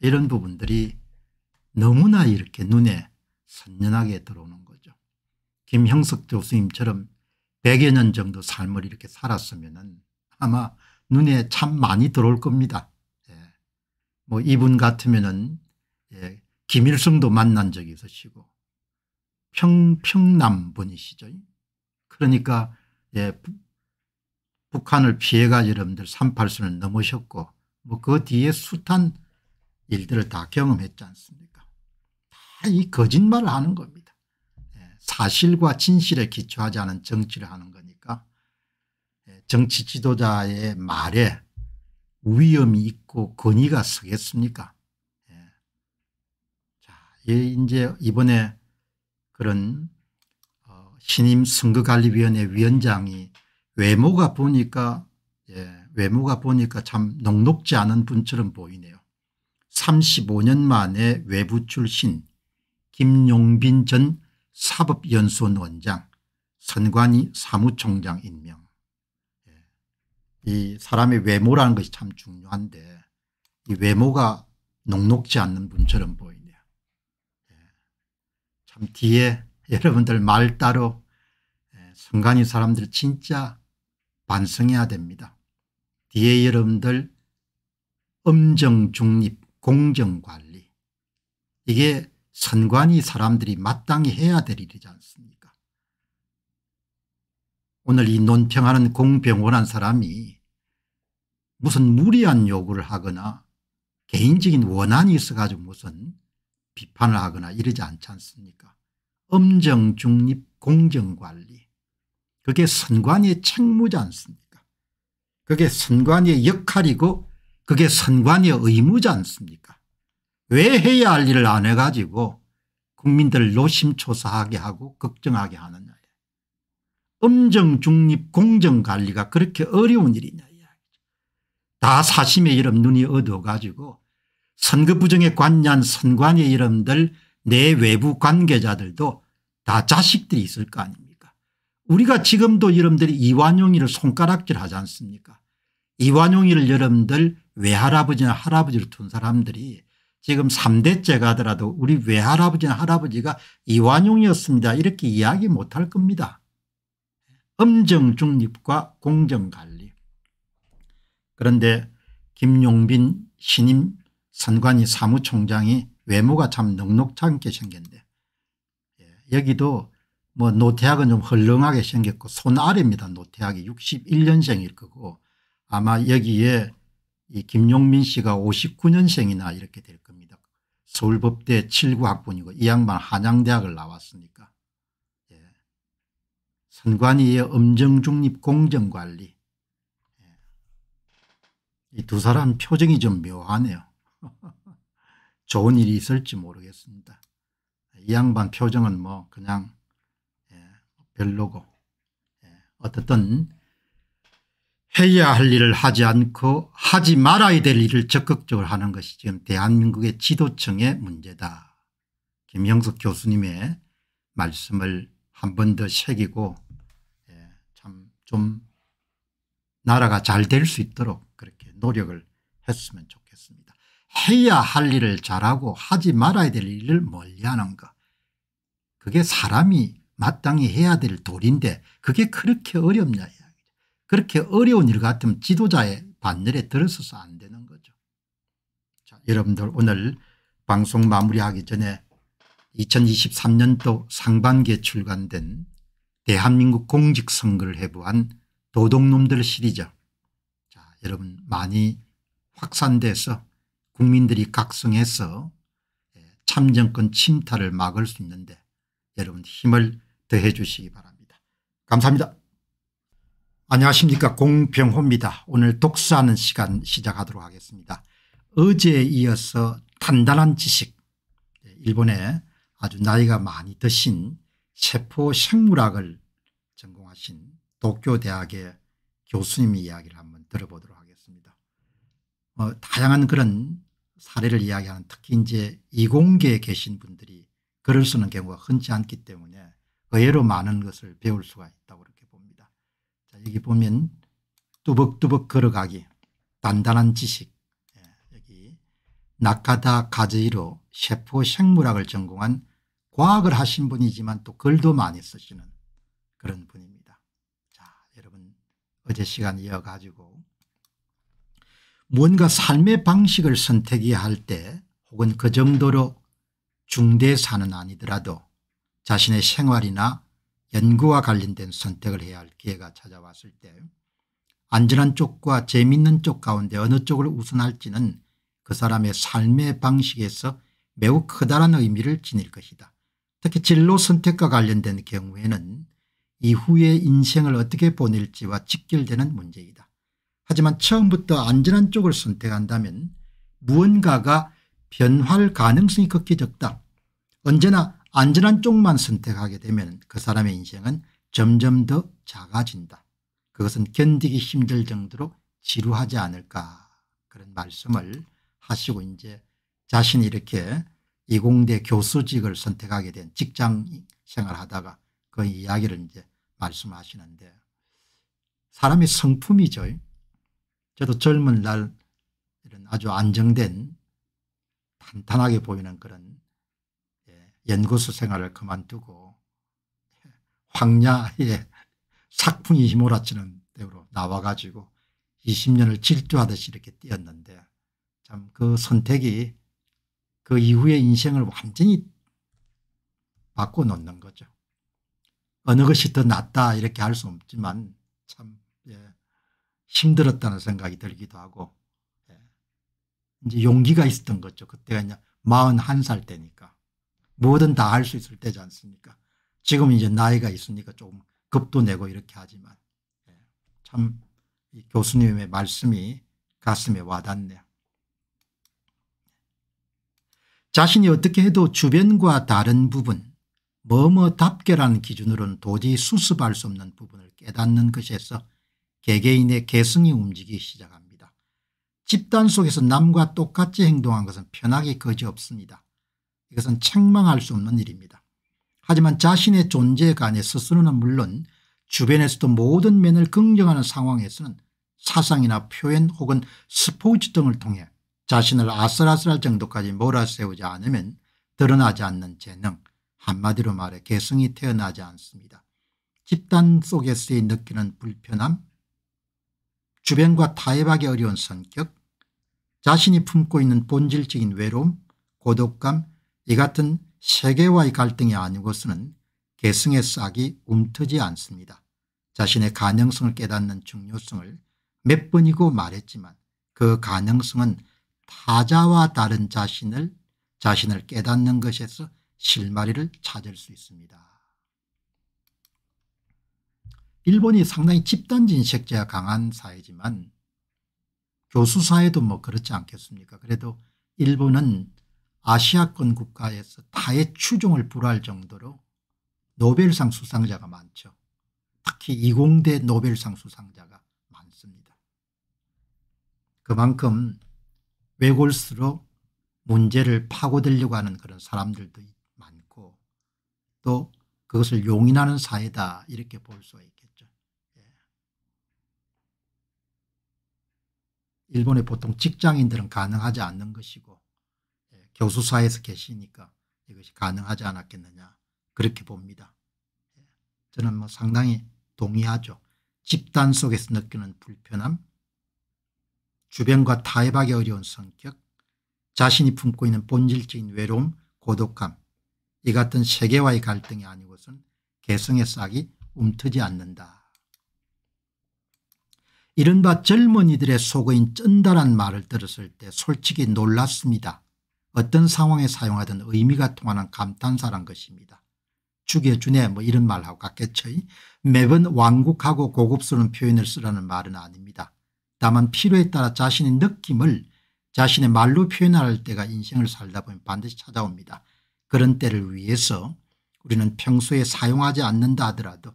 이런 부분들이 너무나 이렇게 눈에 선연하게 들어오는 거죠. 김형석 교수님처럼 100여 년 정도 삶을 이렇게 살았으면 아마 눈에 참 많이 들어올 겁니다. 예. 뭐 이분 같으면은 예. 김일성도 만난 적이 있으시고 평, 평남 분이시죠. 그러니까 예. 북한을 피해가 여러분들 38선을 넘으셨고 뭐 그 뒤에 숱한 일들을 다 경험했지 않습니까 다 이 거짓말을 하는 겁니다. 예. 사실과 진실에 기초하지 않은 정치를 하는 거니까 정치 지도자의 말에 위험이 있고 권위가 서겠습니까 예. 자, 이제 이번에 그런 어, 신임 선거관리위원회 위원장이 외모가 보니까 예, 외모가 보니까 참 녹록지 않은 분처럼 보이네요. 35년 만에 외부 출신 김용빈 전 사법연수원 원장 선관위 사무총장 임명 이 사람의 외모라는 것이 참 중요한데 이 외모가 녹록지 않는 분처럼 보이네요. 예. 참 뒤에 여러분들 말 따로 예, 성간이 사람들 진짜 반성해야 됩니다. 뒤에 여러분들 엄정 중립 공정관리 이게 선관위 사람들이 마땅히 해야 될 일이지 않습니까 오늘 이 논평하는 공병원한 사람이 무슨 무리한 요구를 하거나 개인적인 원한이 있어가지고 무슨 비판을 하거나 이러지 않지 않습니까? 엄정 중립 공정관리. 그게 선관위의 책무지 않습니까? 그게 선관위의 역할이고 그게 선관위의 의무지 않습니까? 왜 해야 할 일을 안 해가지고 국민들을 노심초사하게 하고 걱정하게 하느냐 엄정 중립 공정관리가 그렇게 어려운 일이냐 다 사심의 이름 눈이 어두워가지고 선거 부정에 관여한 선관위 이름들 내 외부 관계자들도 다 자식들이 있을 거 아닙니까? 우리가 지금도 여러분들이 이완용이를 손가락질 하지 않습니까? 이완용이를 여러분들 외할아버지나 할아버지를 둔 사람들이 지금 3대째 가더라도 우리 외할아버지나 할아버지가 이완용이었습니다. 이렇게 이야기 못할 겁니다. 엄정 중립과 공정관리 그런데 김용빈 신임 선관위 사무총장이 외모가 참 넉넉찮게 생겼는데 예, 여기도 뭐 노태학은 좀 헐렁하게 생겼고 손 아래입니다. 노태학이 61년생일 거고 아마 여기에 이 김용민 씨가 59년생이나 이렇게 될 겁니다. 서울법대 79학번이고 이 양반 한양대학을 나왔으니까 예. 선관위의 엄정중립 공정관리 예. 이 두 사람 표정이 좀 묘하네요. 좋은 일이 있을지 모르겠습니다. 이 양반 표정은 뭐 그냥 예, 별로고 예, 어떻든 해야 할 일을 하지 않고 하지 말아야 될 일을 적극적으로 하는 것이 지금 대한민국의 지도층의 문제다. 김영석 교수님의 말씀을 한 번 더 새기고 예, 참좀 나라가 잘 될 수 있도록 노력을 했으면 좋겠습니다. 해야 할 일을 잘하고 하지 말아야 될 일을 멀리하는 것. 그게 사람이 마땅히 해야 될 도리인데 그게 그렇게 어렵냐 그렇게 어려운 일 같으면 지도자의 반열에 들어서서 안 되는 거죠. 자, 여러분들 오늘 방송 마무리하기 전에 2023년도 상반기에 출간된 대한민국 공직선거를 해부한 도둑놈들 시리즈 자, 여러분 많이 확산돼서 국민들이 각성해서 예, 참정권 침탈을 막을 수 있는데 여러분 힘을 더해 주시기 바랍니다. 감사합니다. 안녕하십니까 공병호입니다. 오늘 독서하는 시간 시작하도록 하겠습니다. 어제에 이어서 단단한 지식 예, 일본에 아주 나이가 많이 드신 세포 생물학을 전공하신 도쿄대학의 교수님 이야기를 한번 들어보도록. 어, 다양한 그런 사례를 이야기하는 특히 이제 이공계에 계신 분들이 글을 쓰는 경우가 흔치 않기 때문에 의외로 많은 것을 배울 수가 있다고 그렇게 봅니다. 자, 여기 보면 뚜벅뚜벅 걸어가기 단단한 지식 예, 여기 나카다 가즈이로 세포 생물학을 전공한 과학을 하신 분이지만 또 글도 많이 쓰시는 그런 분입니다. 자 여러분 어제 시간 이어가지고 무언가 삶의 방식을 선택해야 할 때 혹은 그 정도로 중대사는 아니더라도 자신의 생활이나 연구와 관련된 선택을 해야 할 기회가 찾아왔을 때 안전한 쪽과 재미있는 쪽 가운데 어느 쪽을 우선할지는 그 사람의 삶의 방식에서 매우 커다란 의미를 지닐 것이다. 특히 진로 선택과 관련된 경우에는 이후의 인생을 어떻게 보낼지와 직결되는 문제이다. 하지만 처음부터 안전한 쪽을 선택한다면 무언가가 변할 가능성이 극히 적다. 언제나 안전한 쪽만 선택하게 되면 그 사람의 인생은 점점 더 작아진다. 그것은 견디기 힘들 정도로 지루하지 않을까 그런 말씀을 하시고 이제 자신이 이렇게 이공대 교수직을 선택하게 된 직장 생활하다가 그 이야기를 이제 말씀하시는데 사람이 성품이죠. 저도 젊은 날 이런 아주 안정된 탄탄하게 보이는 그런 예, 연구소 생활을 그만두고 황야에 삭풍이 휘몰아치는 대로 나와가지고 20년을 질주하듯이 이렇게 뛰었는데 참 그 선택이 그 이후의 인생을 완전히 바꿔놓는 거죠. 어느 것이 더 낫다 이렇게 할 수 없지만 참 예, 힘들었다는 생각이 들기도 하고 예. 이제 용기가 있었던 거죠. 그때가 이제 41살 때니까 뭐든 다 할 수 있을 때지 않습니까 지금 이제 나이가 있으니까 조금 겁도 내고 이렇게 하지만 예. 참 교수님의 말씀이 가슴에 와닿네요. 자신이 어떻게 해도 주변과 다른 부분 뭐뭐답게라는 기준으로는 도저히 수습할 수 없는 부분을 깨닫는 것에서 개개인의 개성이 움직이기 시작합니다. 집단 속에서 남과 똑같이 행동한 것은 편하게 거지없습니다. 이것은 책망할 수 없는 일입니다. 하지만 자신의 존재 간에 스스로는 물론 주변에서도 모든 면을 긍정하는 상황에서는 사상이나 표현 혹은 스포츠 등을 통해 자신을 아슬아슬할 정도까지 몰아세우지 않으면 드러나지 않는 재능 한마디로 말해 개성이 태어나지 않습니다. 집단 속에서의 느끼는 불편함 주변과 타협하기 어려운 성격 자신이 품고 있는 본질적인 외로움 고독감 이 같은 세계와의 갈등이 아니고서는 개성의 싹이 움트지 않습니다. 자신의 가능성을 깨닫는 중요성을 몇 번이고 말했지만 그 가능성은 타자와 다른 자신을 자신을 깨닫는 것에서 실마리를 찾을 수 있습니다. 일본이 상당히 집단 진 색채가 강한 사회지만 교수 사회도 뭐 그렇지 않겠습니까 그래도 일본은 아시아권 국가에서 타의 추종을 불할 정도로 노벨상 수상자가 많죠. 특히 이공대 노벨상 수상자가 많습니다. 그만큼 외골수로 문제를 파고들려고 하는 그런 사람들도 많고 또 그것을 용인하는 사회다 이렇게 볼 수가 있겠죠. 예. 일본의 보통 직장인들은 가능하지 않는 것이고 교수사에서 계시니까 이것이 가능하지 않았겠느냐 그렇게 봅니다. 저는 뭐 상당히 동의하죠. 집단 속에서 느끼는 불편함 주변과 타협하기 어려운 성격 자신이 품고 있는 본질적인 외로움 고독감 이 같은 세계와의 갈등이 아니고선 개성의 싹이 움트지 않는다. 이른바 젊은이들의 속어인 쩐다란 말을 들었을 때 솔직히 놀랐습니다. 어떤 상황에 사용하든 의미가 통하는 감탄사란 것입니다. 죽여주네 뭐 이런 말하고 같겠죠. 매번 완곡하고 고급스러운 표현을 쓰라는 말은 아닙니다. 다만 필요에 따라 자신의 느낌을 자신의 말로 표현할 때가 인생을 살다 보면 반드시 찾아옵니다. 그런 때를 위해서 우리는 평소에 사용하지 않는다 하더라도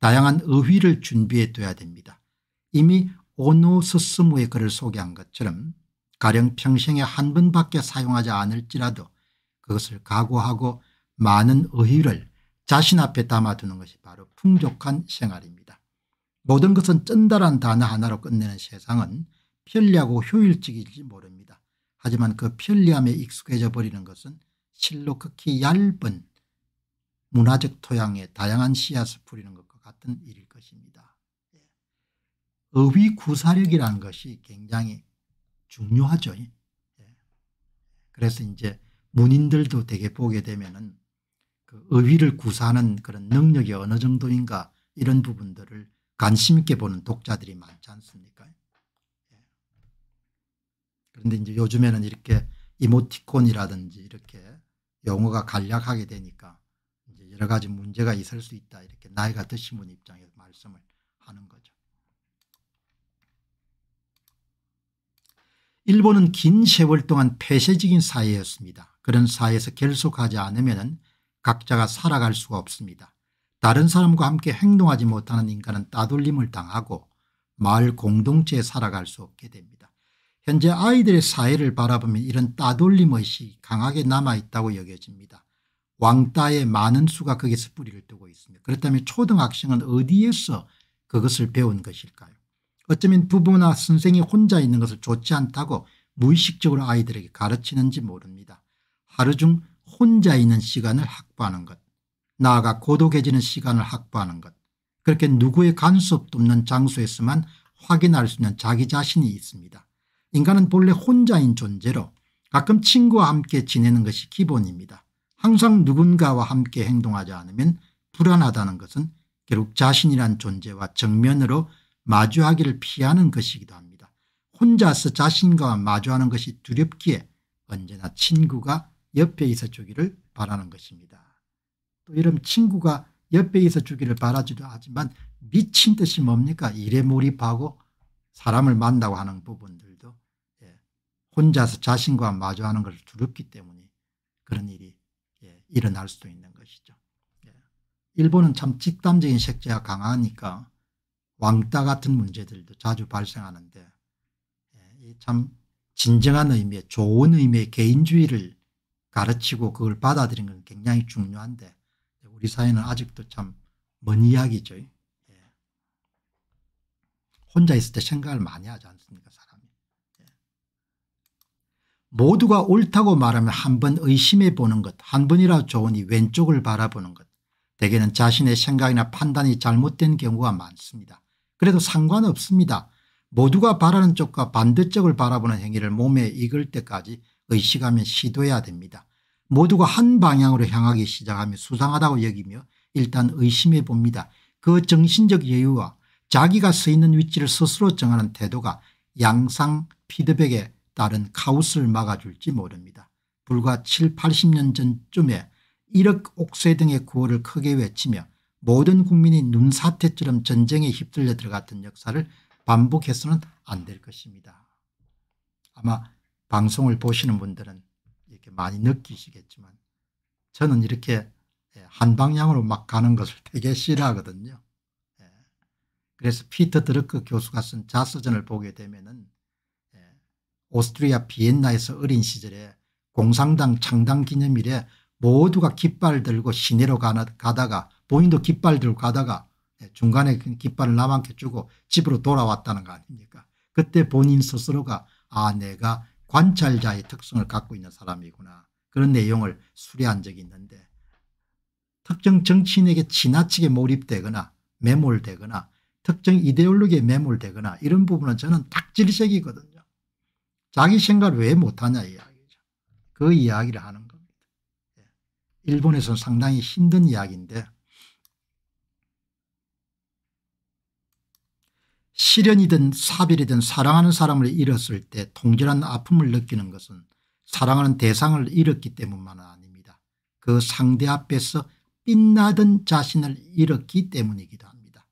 다양한 의휘를 준비해 둬야 됩니다. 이미 오노 스스무의 글을 소개한 것처럼 가령 평생에 한 번밖에 사용하지 않을지라도 그것을 각오하고 많은 의의를 자신 앞에 담아두는 것이 바로 풍족한 생활입니다. 모든 것은 쩐다란 단어 하나로 끝내는 세상은 편리하고 효율적일지 모릅니다. 하지만 그 편리함에 익숙해져 버리는 것은 실로 극히 얇은 문화적 토양에 다양한 씨앗을 뿌리는 것과 같은 일일 것입니다. 예. 의휘구사력이라는 것이 굉장히 중요하죠. 예. 그래서 이제 문인들도 되게 보게 되면은 그 의위를 구사하는 그런 능력이 어느 정도인가 이런 부분들을 관심 있게 보는 독자들이 많지 않습니까 예. 그런데 이제 요즘에는 이렇게 이모티콘이라든지 이렇게 용어가 간략하게 되니까 이제 여러 가지 문제가 있을 수 있다 이렇게 나이가 드신 분 입장에서 말씀을 하는 거죠. 일본은 긴 세월 동안 폐쇄적인 사회였습니다. 그런 사회에서 결속하지 않으면 각자가 살아갈 수가 없습니다. 다른 사람과 함께 행동하지 못하는 인간은 따돌림을 당하고 마을 공동체에 살아갈 수 없게 됩니다. 현재 아이들의 사회를 바라보면 이런 따돌림 의식이 강하게 남아있다고 여겨집니다. 왕따의 많은 수가 거기서 뿌리를 두고 있습니다. 그렇다면 초등학생은 어디에서 그것을 배운 것일까요 어쩌면 부부나 선생이 혼자 있는 것을 좋지 않다고 무의식적으로 아이들에게 가르치는지 모릅니다. 하루 중 혼자 있는 시간을 확보하는 것 나아가 고독해지는 시간을 확보하는 것 그렇게 누구의 간섭도 없는 장소에서만 확인할 수 있는 자기 자신이 있습니다. 인간은 본래 혼자인 존재로 가끔 친구와 함께 지내는 것이 기본입니다. 항상 누군가와 함께 행동하지 않으면 불안하다는 것은 결국 자신이란 존재와 정면으로 마주하기를 피하는 것이기도 합니다. 혼자서 자신과 마주하는 것이 두렵기에 언제나 친구가 옆에 있어 주기를 바라는 것입니다. 또 이런 친구가 옆에 있어 주기를 바라지도 하지만 미친 듯이 뭡니까 일에 몰입하고 사람을 만나고 하는 부분들도 예, 혼자서 자신과 마주하는 것을 두렵기 때문에 그런 일이 예, 일어날 수도 있는 것이죠. 예. 일본은 참 집단적인 색채가 강하니까 왕따 같은 문제들도 자주 발생하는데 참 진정한 의미의 좋은 의미의 개인주의를 가르치고 그걸 받아들이는 건 굉장히 중요한데 우리 사회는 아직도 참 먼 이야기죠. 예. 혼자 있을 때 생각을 많이 하지 않습니까 사람이. 예. 모두가 옳다고 말하면 한 번 의심해 보는 것 한 번이라도 좋으니 왼쪽을 바라보는 것 대개는 자신의 생각이나 판단이 잘못된 경우가 많습니다. 그래도 상관없습니다. 모두가 바라는 쪽과 반대쪽을 바라보는 행위를 몸에 익을 때까지 의식하며 시도해야 됩니다. 모두가 한 방향으로 향하기 시작하며 수상하다고 여기며 일단 의심해 봅니다. 그 정신적 여유와 자기가 서 있는 위치를 스스로 정하는 태도가 양상 피드백에 따른 카오스를 막아줄지 모릅니다. 불과 7 80년 전쯤에 1억 옥새 등의 구호를 크게 외치며 모든 국민이 눈사태처럼 전쟁에 휩쓸려 들어갔던 역사를 반복해서는 안 될 것입니다. 아마 방송을 보시는 분들은 이렇게 많이 느끼시겠지만 저는 이렇게 예, 한 방향으로 막 가는 것을 되게 싫어하거든요. 예. 그래서 피터 드러크 교수가 쓴 자서전을 보게 되면은 예, 오스트리아 비엔나에서 어린 시절에 공산당 창당 기념일에 모두가 깃발 들고 시내로 가다가 본인도 깃발 들고 가다가 중간에 그 깃발을 남한테 주고 집으로 돌아왔다는 거 아닙니까 그때 본인 스스로가 아 내가 관찰자의 특성을 갖고 있는 사람이구나 그런 내용을 수리한 적이 있는데 특정 정치인에게 지나치게 몰입되거나 매몰되거나 특정 이데올로기에 매몰되거나 이런 부분은 저는 탁질색이거든요. 자기 생각을 왜 못하냐 이야기죠. 그 이야기를 하는 겁니다. 예. 일본에서는 상당히 힘든 이야기인데 시련이든 사별이든 사랑하는 사람을 잃었을 때 통절한 아픔을 느끼는 것은 사랑하는 대상을 잃었기 때문만은 아닙니다. 그 상대 앞에서 빛나던 자신을 잃었기 때문이기도 합니다.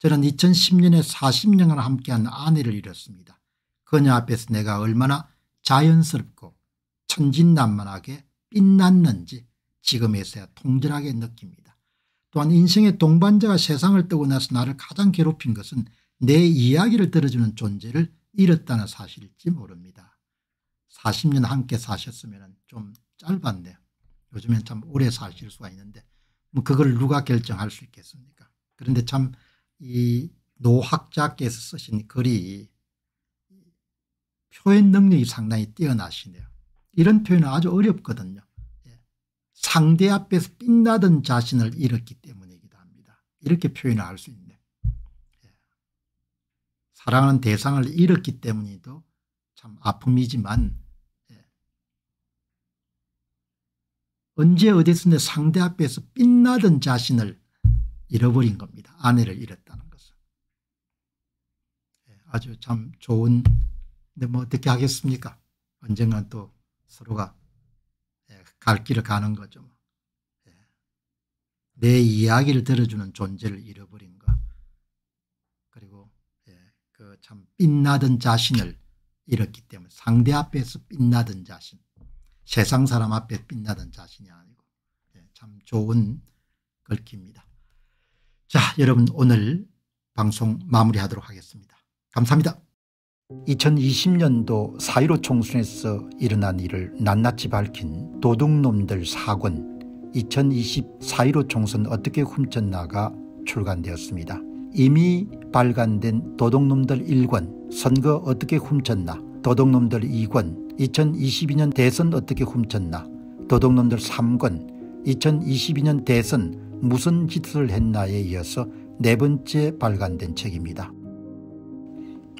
저는 2010년에 40년을 함께한 아내를 잃었습니다. 그녀 앞에서 내가 얼마나 자연스럽고 천진난만하게 빛났는지 지금에서야 통절하게 느낍니다. 또한 인생의 동반자가 세상을 뜨고 나서 나를 가장 괴롭힌 것은 내 이야기를 들어주는 존재를 잃었다는 사실일지 모릅니다. 40년 함께 사셨으면 좀 짧았네요. 요즘엔 참 오래 사실 수가 있는데 뭐 그걸 누가 결정할 수 있겠습니까 그런데 참 이 노학자께서 쓰신 글이 표현 능력이 상당히 뛰어나시네요. 이런 표현은 아주 어렵거든요. 예. 상대 앞에서 빛나던 자신을 잃었기 때문이기도 합니다. 이렇게 표현을 할 수 있는 사랑하는 대상을 잃었기 때문이도 참 아픔이지만 예. 언제 어디서든 상대 앞에서 빛나던 자신을 잃어버린 겁니다. 아내를 잃었다는 것은. 예, 아주 참 좋은 근데 뭐 어떻게 하겠습니까 언젠간 또 서로가 예, 갈 길을 가는 거죠. 뭐. 내 이야기를 들어주는 존재를 잃어버린 거. 그 참 빛나던 자신을 잃었기 때문에 상대 앞에서 빛나던 자신 세상 사람 앞에 빛나던 자신이 아니고 예, 참 좋은 글귀입니다. 자 여러분 오늘 방송 마무리하도록 하겠습니다. 감사합니다. 2020년도 4.15 총선에서 일어난 일을 낱낱이 밝힌 도둑놈들 사권 2020 4.15 총선 어떻게 훔쳤나가 출간되었습니다. 이미 발간된 도둑놈들 1권 선거 어떻게 훔쳤나 도둑놈들 2권 2022년 대선 어떻게 훔쳤나 도둑놈들 3권 2022년 대선 무슨 짓을 했나에 이어서 네 번째 발간된 책입니다.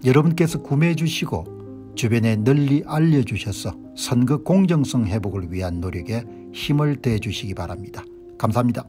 여러분께서 구매해 주시고 주변에 널리 알려주셔서 선거 공정성 회복을 위한 노력에 힘을 더해 주시기 바랍니다. 감사합니다.